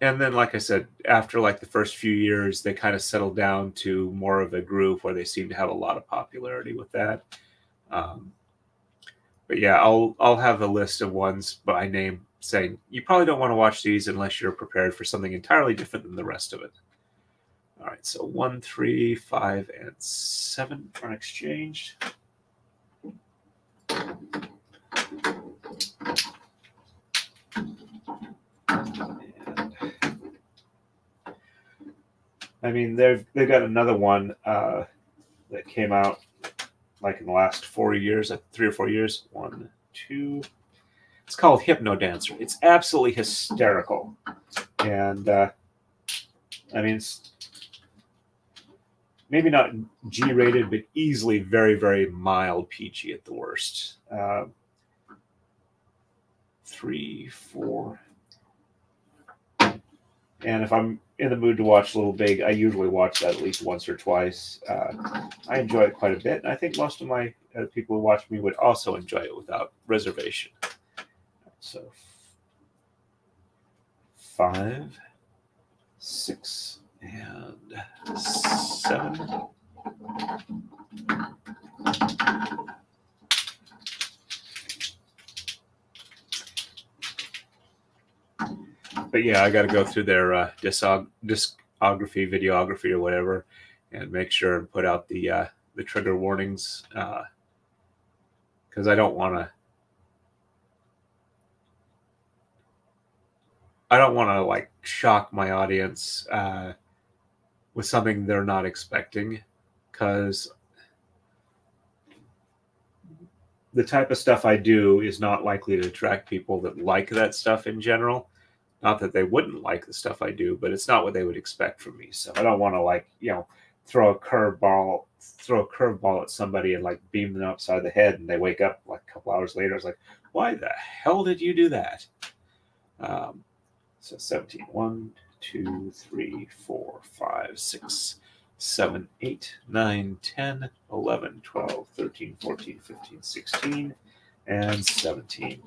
and then, like I said, after like the first few years, they kind of settled down to more of a groove where they seem to have a lot of popularity with that. Um, but yeah, I'll I'll have a list of ones by name saying you probably don't want to watch these unless you're prepared for something entirely different than the rest of it. All right, so one, three, five, and seven are exchanged. I mean, they've they've got another one uh, that came out like in the last four years, uh, three or four years. One, two. It's called Hypno Dancer. It's absolutely hysterical, and uh, I mean, it's maybe not G rated, but easily very, very mild PG at the worst. Uh, three, four. And if I'm in the mood to watch Little Big, I usually watch that at least once or twice. Uh, I enjoy it quite a bit, and I think most of my uh, people who watch me would also enjoy it without reservation. So, five, six, and seven. But yeah, I got to go through their uh, discog- discography, videography, or whatever, and make sure and put out the uh, the trigger warnings because uh, I don't want to. I don't want to like shock my audience uh, with something they're not expecting because the type of stuff I do is not likely to attract people that like that stuff in general. Not that they wouldn't like the stuff I do, but it's not what they would expect from me. So I don't want to like, you know, throw a curveball, throw a curveball at somebody and like beam them upside the head and they wake up like a couple hours later. It's like, why the hell did you do that? Um, so 17, 1, 2, 3, 4, 5, 6, 7, 8, 9, 10, 11, 12, 13, 14, 15, 16, and 17.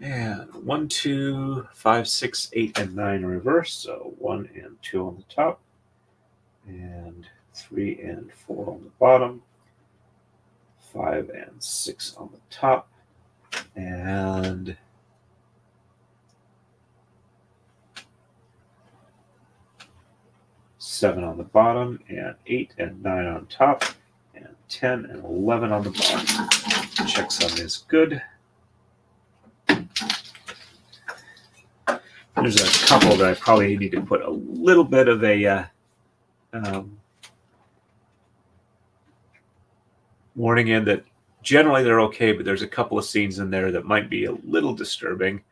And one, two, five, six, eight, and nine reverse. So one and two on the top, and three and four on the bottom, five and six on the top, and seven on the bottom, and eight and nine on top, and 10 and 11 on the bottom. Checksum is good. There's a couple that I probably need to put a little bit of a uh, um, warning in that generally they're okay, but there's a couple of scenes in there that might be a little disturbing.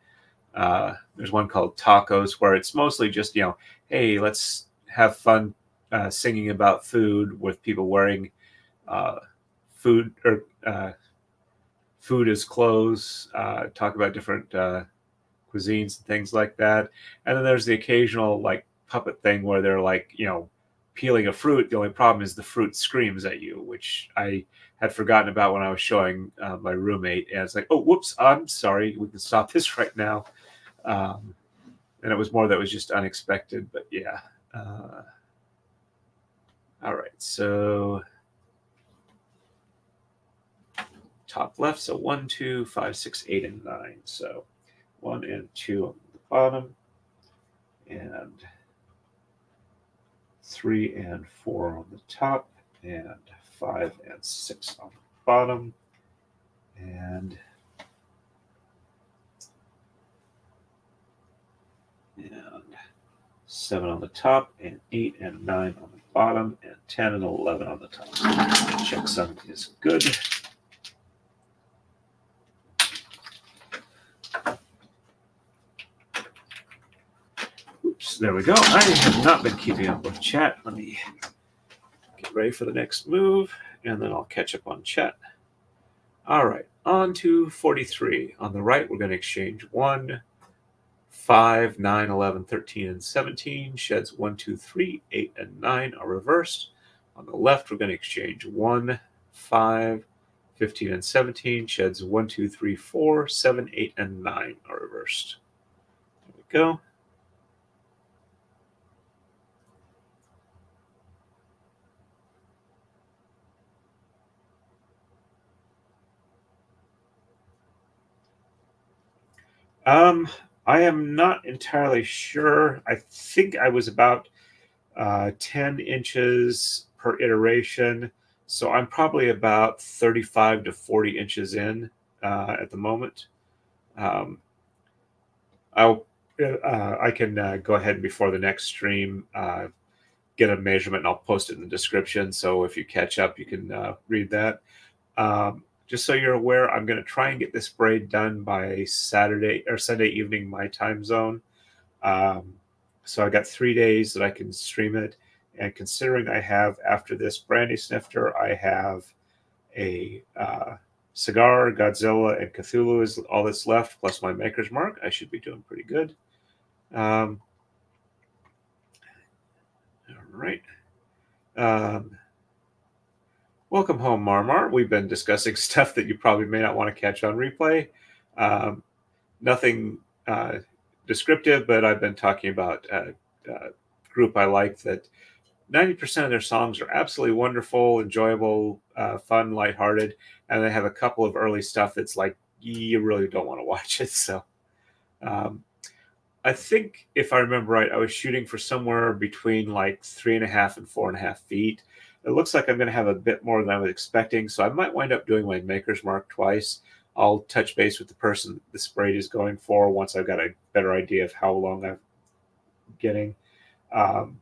Uh, there's one called Tacos where it's mostly just, you know, hey, let's have fun uh, singing about food with people wearing uh, food or uh, food as clothes, uh, talk about different uh, cuisines and things like that. And then there's the occasional like puppet thing where they're like, you know, peeling a fruit. The only problem is the fruit screams at you, which I had forgotten about when I was showing uh, my roommate. And it's like, oh, whoops, I'm sorry. We can stop this right now. Um, and it was more that was just unexpected. But yeah. Uh, all right. So top left. So one, two, five, six, eight, and nine. So one and two on the bottom. And three and four on the top. And five and six on the bottom. And and seven on the top, and eight and nine on the bottom, and 10 and 11 on the top. Checksum is good. Oops, there we go. I have not been keeping up with chat. Let me get ready for the next move. and then I'll catch up on chat. All right, on to 43. On the right, we're going to exchange 1, 5, 9, 11, 13, and 17. Sheds 1, 2, 3, 8, and 9 are reversed. On the left, we're going to exchange 1, 5, 15, and 17. Sheds 1, 2, 3, 4, 7, 8, and 9 are reversed. There we go. Um, I am not entirely sure. I think I was about uh, 10 inches per iteration. So I'm probably about 35 to 40 inches in uh, at the moment. Um, I'll, uh, I can uh, go ahead before the next stream, uh, get a measurement and I'll post it in the description. So if you catch up, you can uh, read that. Um, just so you're aware, I'm going to try and get this braid done by Saturday or Sunday evening, my time zone. Um, so I got three days that I can stream it. And considering I have after this brandy snifter, I have a uh, cigar, Godzilla, and Cthulhu is all that's left, plus my maker's mark. I should be doing pretty good. Um, all right. Um, Welcome home, Marmar. We've been discussing stuff that you probably may not want to catch on replay. Um, nothing uh, descriptive, but I've been talking about a, a group I like that 90% of their songs are absolutely wonderful, enjoyable, uh, fun, lighthearted, and they have a couple of early stuff that's like you really don't want to watch it. So, um, I think if I remember right, I was shooting for somewhere between like three and a half and four and a half feet it looks like I'm going to have a bit more than I was expecting. So I might wind up doing my maker's mark twice. I'll touch base with the person the braid is going for once I've got a better idea of how long I'm getting. Um,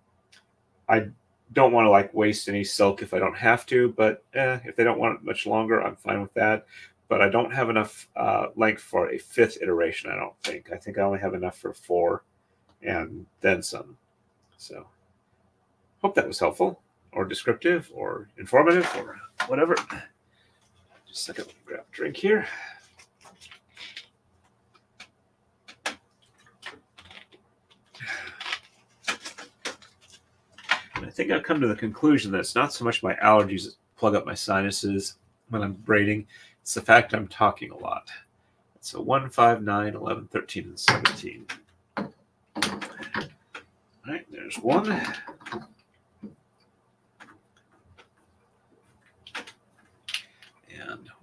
I don't want to like waste any silk if I don't have to, but eh, if they don't want it much longer, I'm fine with that. But I don't have enough uh, length for a fifth iteration. I don't think. I think I only have enough for four, and then some. So, hope that was helpful or descriptive or informative or whatever. Just a second, grab a drink here. And I think I've come to the conclusion that it's not so much my allergies that plug up my sinuses when I'm braiding, it's the fact I'm talking a lot. So 1, 5, 9, 11, 13, and 17. All right, there's one.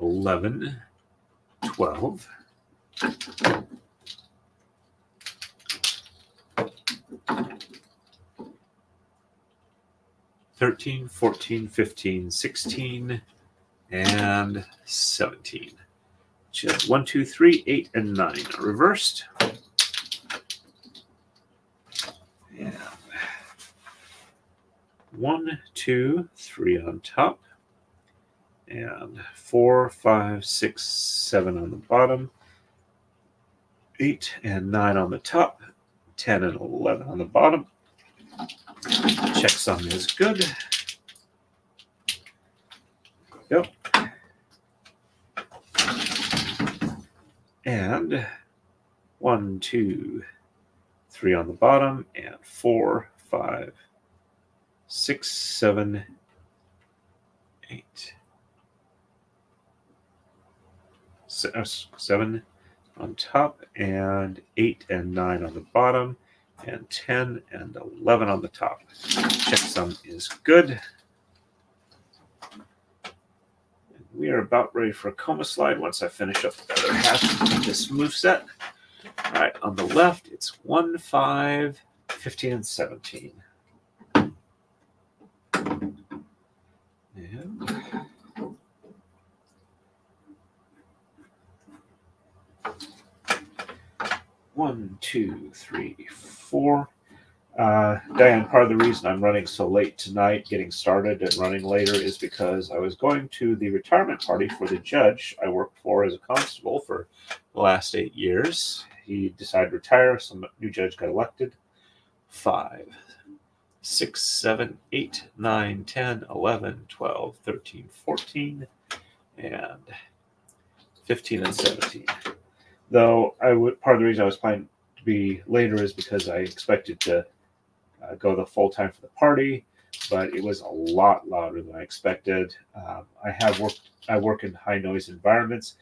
Eleven, twelve. Thirteen, fourteen, fifteen, sixteen, and 17. Just one, two, three, eight, and 9 reversed. One, two, three on top, and four, five, six, seven on the bottom, eight and nine on the top, 10 and 11 on the bottom. Checksum is good. Yep. And one, two, three on the bottom, and four, five, six, seven, eight. Uh, seven on top, and eight and nine on the bottom, and 10 and 11 on the top. Checksum is good. we are about ready for a koma slide once I finish up the other half of this move set. All right, on the left, it's 1, 5, 15, and 17. One, two, three, four. Uh, Diane, part of the reason I'm running so late tonight, getting started and running later, is because I was going to the retirement party for the judge I worked for as a constable for the last eight years. He decided to retire, some new judge got elected. Five, six, seven, eight, nine, 10, 11, 12, 13, 14, and 15 and 17. Though I would part of the reason I was planning to be later is because I expected to uh, go the full time for the party, but it was a lot louder than I expected. Um, I have worked I work in high noise environments,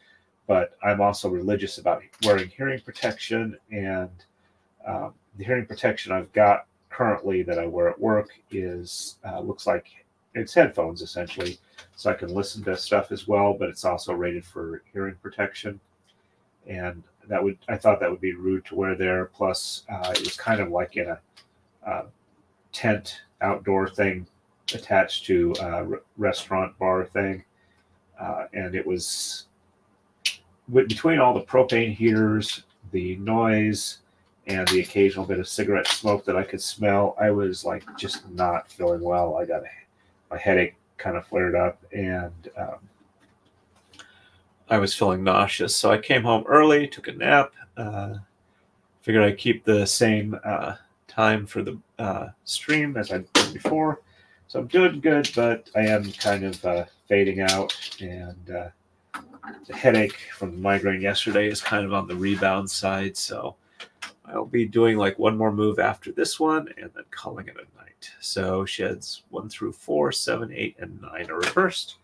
but I'm also religious about wearing hearing protection and um, the hearing protection I've got currently that I wear at work is uh, looks like it's headphones essentially, so I can listen to stuff as well. But it's also rated for hearing protection, and that would I thought that would be rude to wear there. Plus, uh, it was kind of like in a uh, tent outdoor thing attached to a restaurant bar thing, uh, and it was between all the propane heaters, the noise, and the occasional bit of cigarette smoke that I could smell, I was like just not feeling well. I got a, my headache kind of flared up, and um, I was feeling nauseous. So I came home early, took a nap. Uh, figured I'd keep the same uh, time for the uh, stream as I did before. So I'm doing good, but I am kind of uh, fading out, and uh, the headache from the migraine yesterday is kind of on the rebound side. So I'll be doing like one more move after this one and then calling it a night. So sheds one through four, seven, eight, and nine are reversed.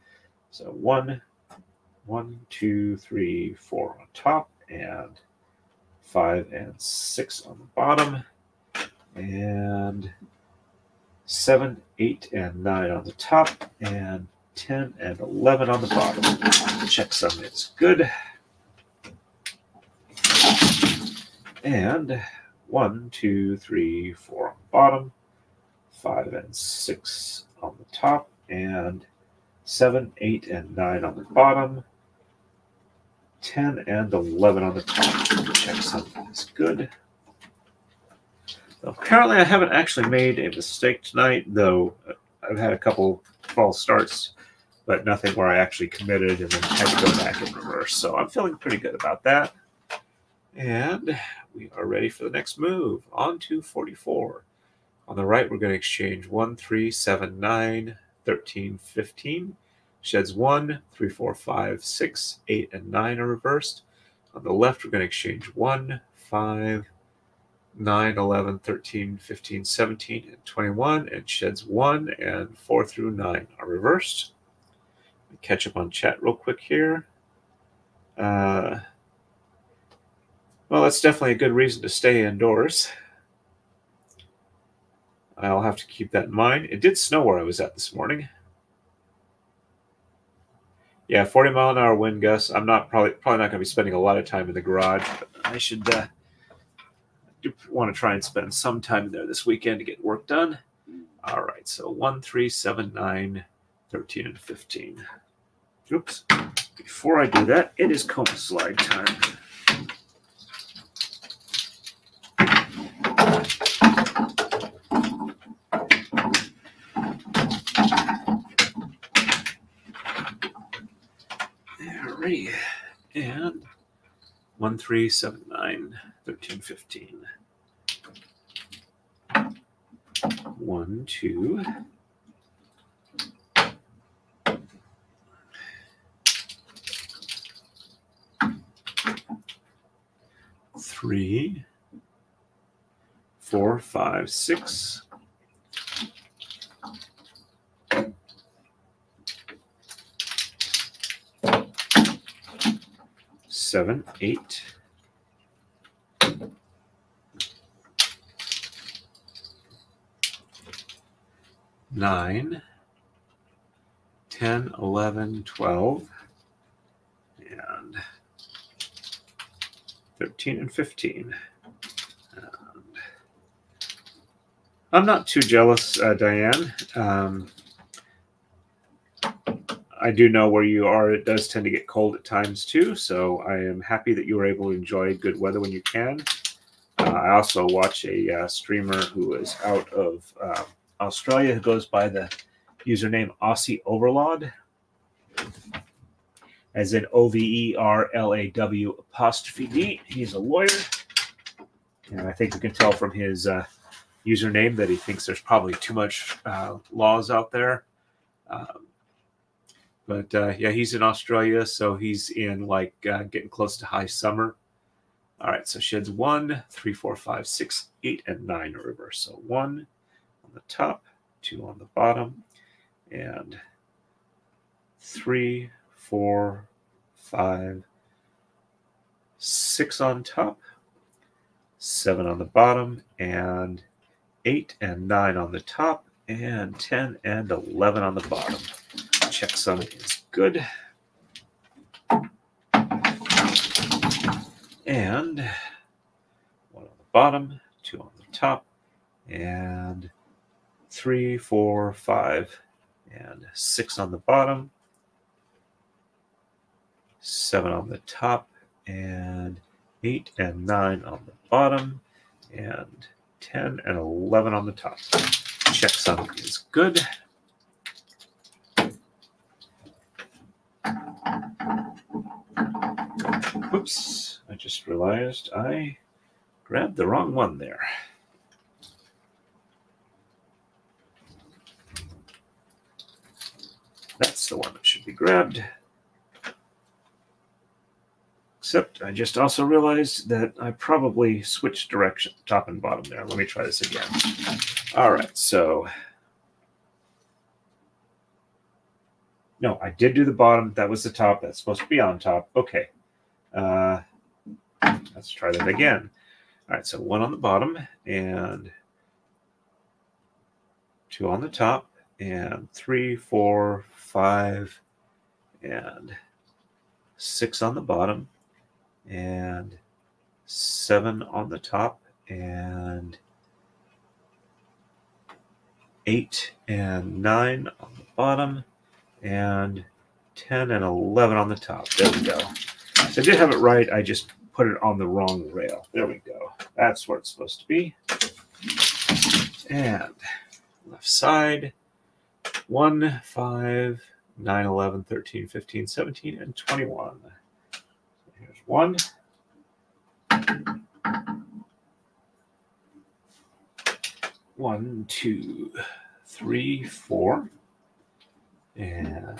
So one, one, two, three, four on top, and five and six on the bottom, and seven, eight, and nine on the top, and 10 and 11 on the bottom. Check some is good. And one, two, three, four on the bottom, five and six on the top, and seven, eight, and nine on the bottom, 10 and 11 on the top. Check something is good. Apparently, I haven't actually made a mistake tonight, though uh, I've had a couple false starts, but nothing where I actually committed and then had to go back in reverse. So I'm feeling pretty good about that. And we are ready for the next move. On to 44. On the right, we're going to exchange 1, 3, 7, 9, 13, 15. Sheds 1, 3, 4, 5, 6, 8, and 9 are reversed. On the left, we're going to exchange 1, 5, 9, 11, 13, 15, 17, and 21. And sheds 1 and 4 through 9 are reversed. Catch up on chat real quick here. Uh, well, that's definitely a good reason to stay indoors. I'll have to keep that in mind. It did snow where I was at this morning. Yeah, 40 mile an hour wind gusts. I'm not probably probably not going to be spending a lot of time in the garage, but I should uh, do want to try and spend some time there this weekend to get work done. All right, so 1, 3, 7, 9, 13, and 15. Oops. Before I do that, it is koma slide time. Alrighty. And 1, 3, 7, 9, 13, 15. 1, 2. Three, four, five, six, seven, eight. Nine, 10, 11, 12, and 13 and 15. And I'm not too jealous, uh, Diane. Um, I do know where you are. It does tend to get cold at times too. So I am happy that you were able to enjoy good weather when you can. Uh, I also watch a uh, streamer who is out of uh, Australia who goes by the username Aussie Overlord, as in O V E R L A W apostrophe D. He's a lawyer. And I think you can tell from his uh, username that he thinks there's probably too much uh, laws out there. Um, but uh, yeah, he's in Australia, so he's in like uh, getting close to high summer. All right, so sheds one, three, four, five, six, eight, and nine are. So one on the top, two on the bottom, and three, four, five, six on top, seven on the bottom, and eight and nine on the top, and 10 and 11 on the bottom. Checksum is good. And one on the bottom, two on the top, and three, four, five, and six on the bottom, seven on the top, and eight and nine on the bottom, and 10 and 11 on the top. Checksum is good. Oops, I just realized I grabbed the wrong one there. That's the one that should be grabbed. Except I just also realized that I probably switched direction, top and bottom there. Let me try this again. All right, so. No, I did do the bottom. That was the top. That's supposed to be on top. Okay. Uh, let's try that again. All right, so one on the bottom and two on the top and three, four, five, and six on the bottom and seven on the top and eight and nine on the bottom and 10 and 11 on the top. There we go. So I did have it right. I just put it on the wrong rail. There we go. That's where it's supposed to be. And left side 1, 5, 9, 11, 13, 15, 17, and 21 Here's one. One, two, three, four. And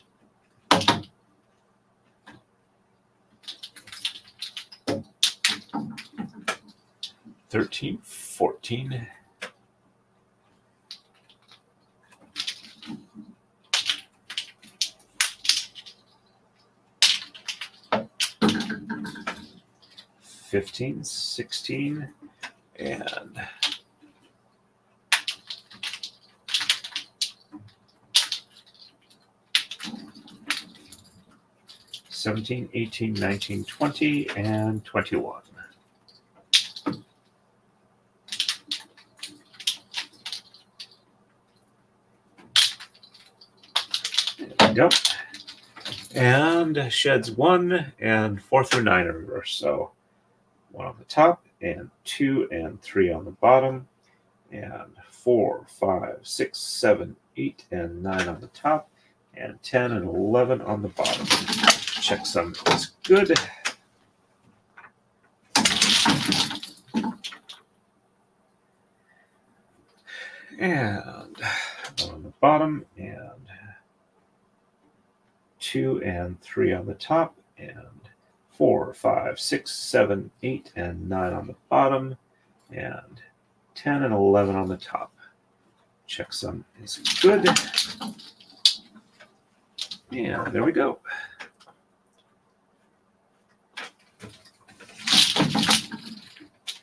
Thirteen, fourteen. 15, 16, and Seventeen, eighteen, nineteen, twenty, and twenty-one. There we go. And sheds one and four through nine are reverse. So one on the top, and two and three on the bottom, and four, five, six, seven, eight, and nine on the top, and 10 and 11 on the bottom. Check Checksum is good. And on the bottom, and two and three on the top, and four, five, six, seven, eight, and nine on the bottom, and 10 and 11 on the top. Checksum is good. Yeah, there we go.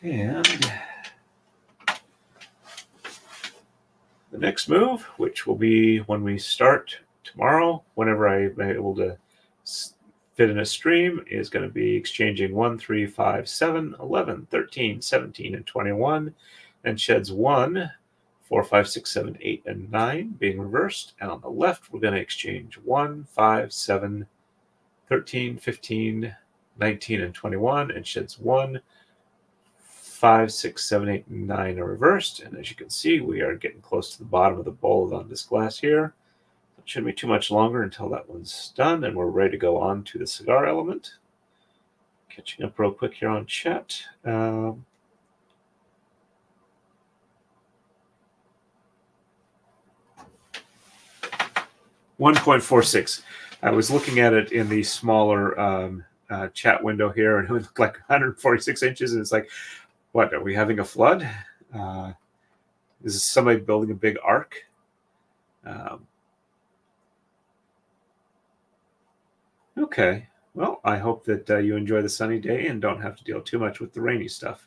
And the next move, which will be when we start tomorrow, whenever I'm able to fit in a stream, is going to be exchanging 1, 3, 5, 7, 11, 13, 17, and 21, and sheds 1, 4, 5, 6, 7, 8, and 9 being reversed. And on the left, we're going to exchange 1, 5, 7, 13, 15, 19, and 21, and sheds 1, five, six, seven, eight, and nine are reversed. And as you can see, we are getting close to the bottom of the bowl on this glass here. Shouldn't be too much longer until that one's done, and we're ready to go on to the cigar element. Catching up real quick here on chat. Um, One point four six. I was looking at it in the smaller um, uh, chat window here, and it looked like 146 inches. And it's like, what are we having a flood? Uh, is somebody building a big ark? Um, okay. Well, I hope that uh, you enjoy the sunny day and don't have to deal too much with the rainy stuff.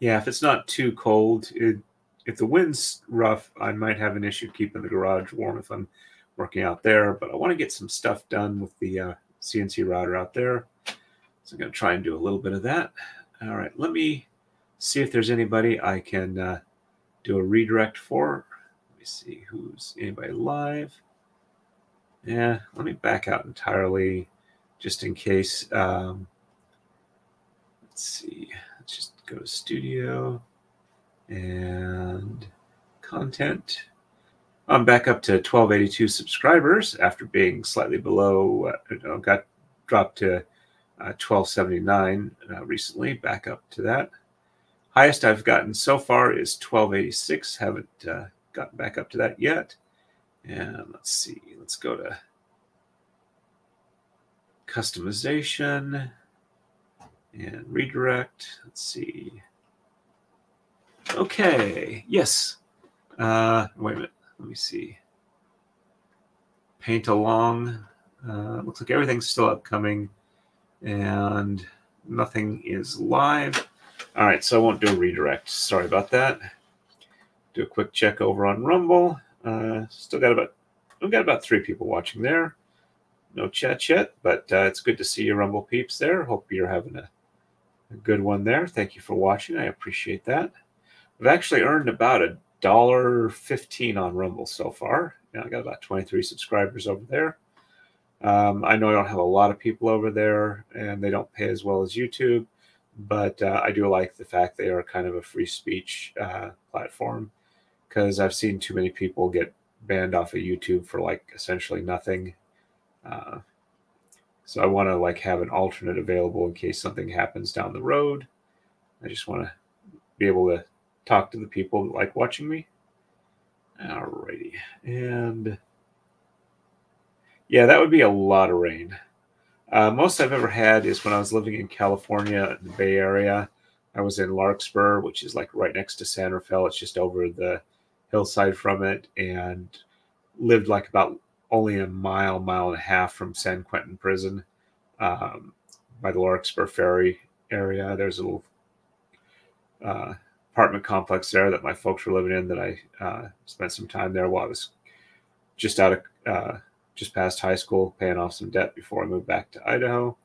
Yeah, if it's not too cold, it, if the wind's rough, I might have an issue keeping the garage warm if I'm working out there. But I want to get some stuff done with the uh, CNC router out there. So I'm going to try and do a little bit of that. All right, let me see if there's anybody I can uh, do a redirect for. Let me see who's anybody live. Yeah, let me back out entirely just in case. Um, let's see. Let's just go to studio and content. I'm back up to 1282 subscribers after being slightly below, uh, got dropped to 1279 uh, uh, recently, back up to that. Highest I've gotten so far is 1286. Haven't uh, gotten back up to that yet. And let's see, let's go to customization and redirect. Let's see. Okay, yes. Uh, wait a minute, let me see. Paint along. Uh, looks like everything's still upcoming and nothing is live. All right, so I won't do a redirect. Sorry about that. Do a quick check over on Rumble. Uh, still got about we've got about three people watching there. No chat yet, but uh, it's good to see you, Rumble peeps. There. Hope you're having a, a good one there. Thank you for watching. I appreciate that. I've actually earned about a dollar fifteen on Rumble so far. Now I got about twenty three subscribers over there. Um, I know I don't have a lot of people over there and they don't pay as well as YouTube, but uh, I do like the fact they are kind of a free speech uh, platform because I've seen too many people get banned off of YouTube for like essentially nothing. Uh, so I want to like have an alternate available in case something happens down the road. I just want to be able to talk to the people that like watching me. Alrighty. And yeah, that would be a lot of rain. Uh, most I've ever had is when I was living in California, in the Bay Area. I was in Larkspur, which is like right next to San Rafael. It's just over the hillside from it, and lived like about only a mile, mile and a half from San Quentin Prison um, by the Larkspur Ferry area. There's a little uh, apartment complex there that my folks were living in that I uh, spent some time there while I was just out of uh, just past high school, paying off some debt before I moved back to Idaho.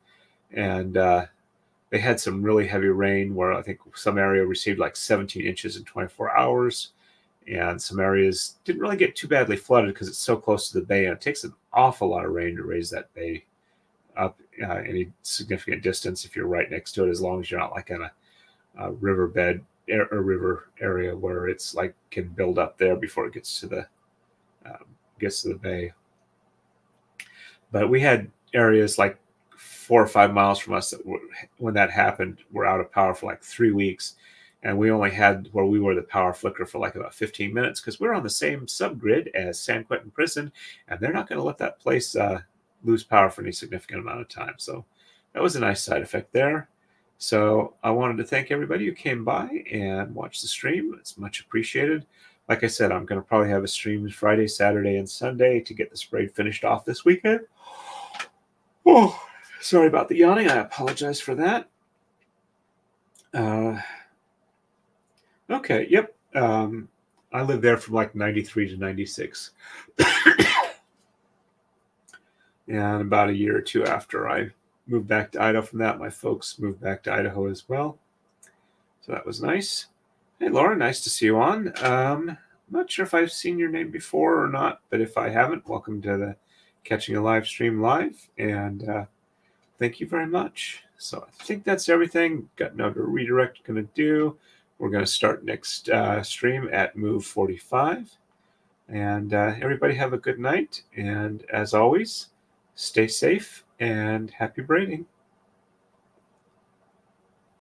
And uh, they had some really heavy rain where I think some area received like 17 inches in 24 hours. And some areas didn't really get too badly flooded because it's so close to the bay. And it takes an awful lot of rain to raise that bay up uh, any significant distance if you're right next to it, as long as you're not like in a, a riverbed or river area where it's like can build up there before it gets to the um, gets to the bay. But we had areas like four or five miles from us that when that happened, were out of power for like three weeks. And we only had where we were the power flicker for like about 15 minutes because we're on the same subgrid as San Quentin Prison, and they're not going to let that place uh, lose power for any significant amount of time. So that was a nice side effect there. So I wanted to thank everybody who came by and watched the stream. It's much appreciated. Like I said, I'm going to probably have a stream Friday, Saturday, and Sunday to get the braid finished off this weekend. Oh, sorry about the yawning. I apologize for that. Uh, okay, yep. Um, I lived there from like 93 to 96. and about a year or two after I moved back to Idaho from that, my folks moved back to Idaho as well. So that was nice. Hey, Laura, nice to see you on. Um, I'm not sure if I've seen your name before or not, but if I haven't, welcome to the Catching a Live Stream Live. And uh, thank you very much. So I think that's everything. Got another redirect going to do. We're going to start next uh, stream at Move 45. And uh, everybody have a good night. And as always, stay safe and happy braiding.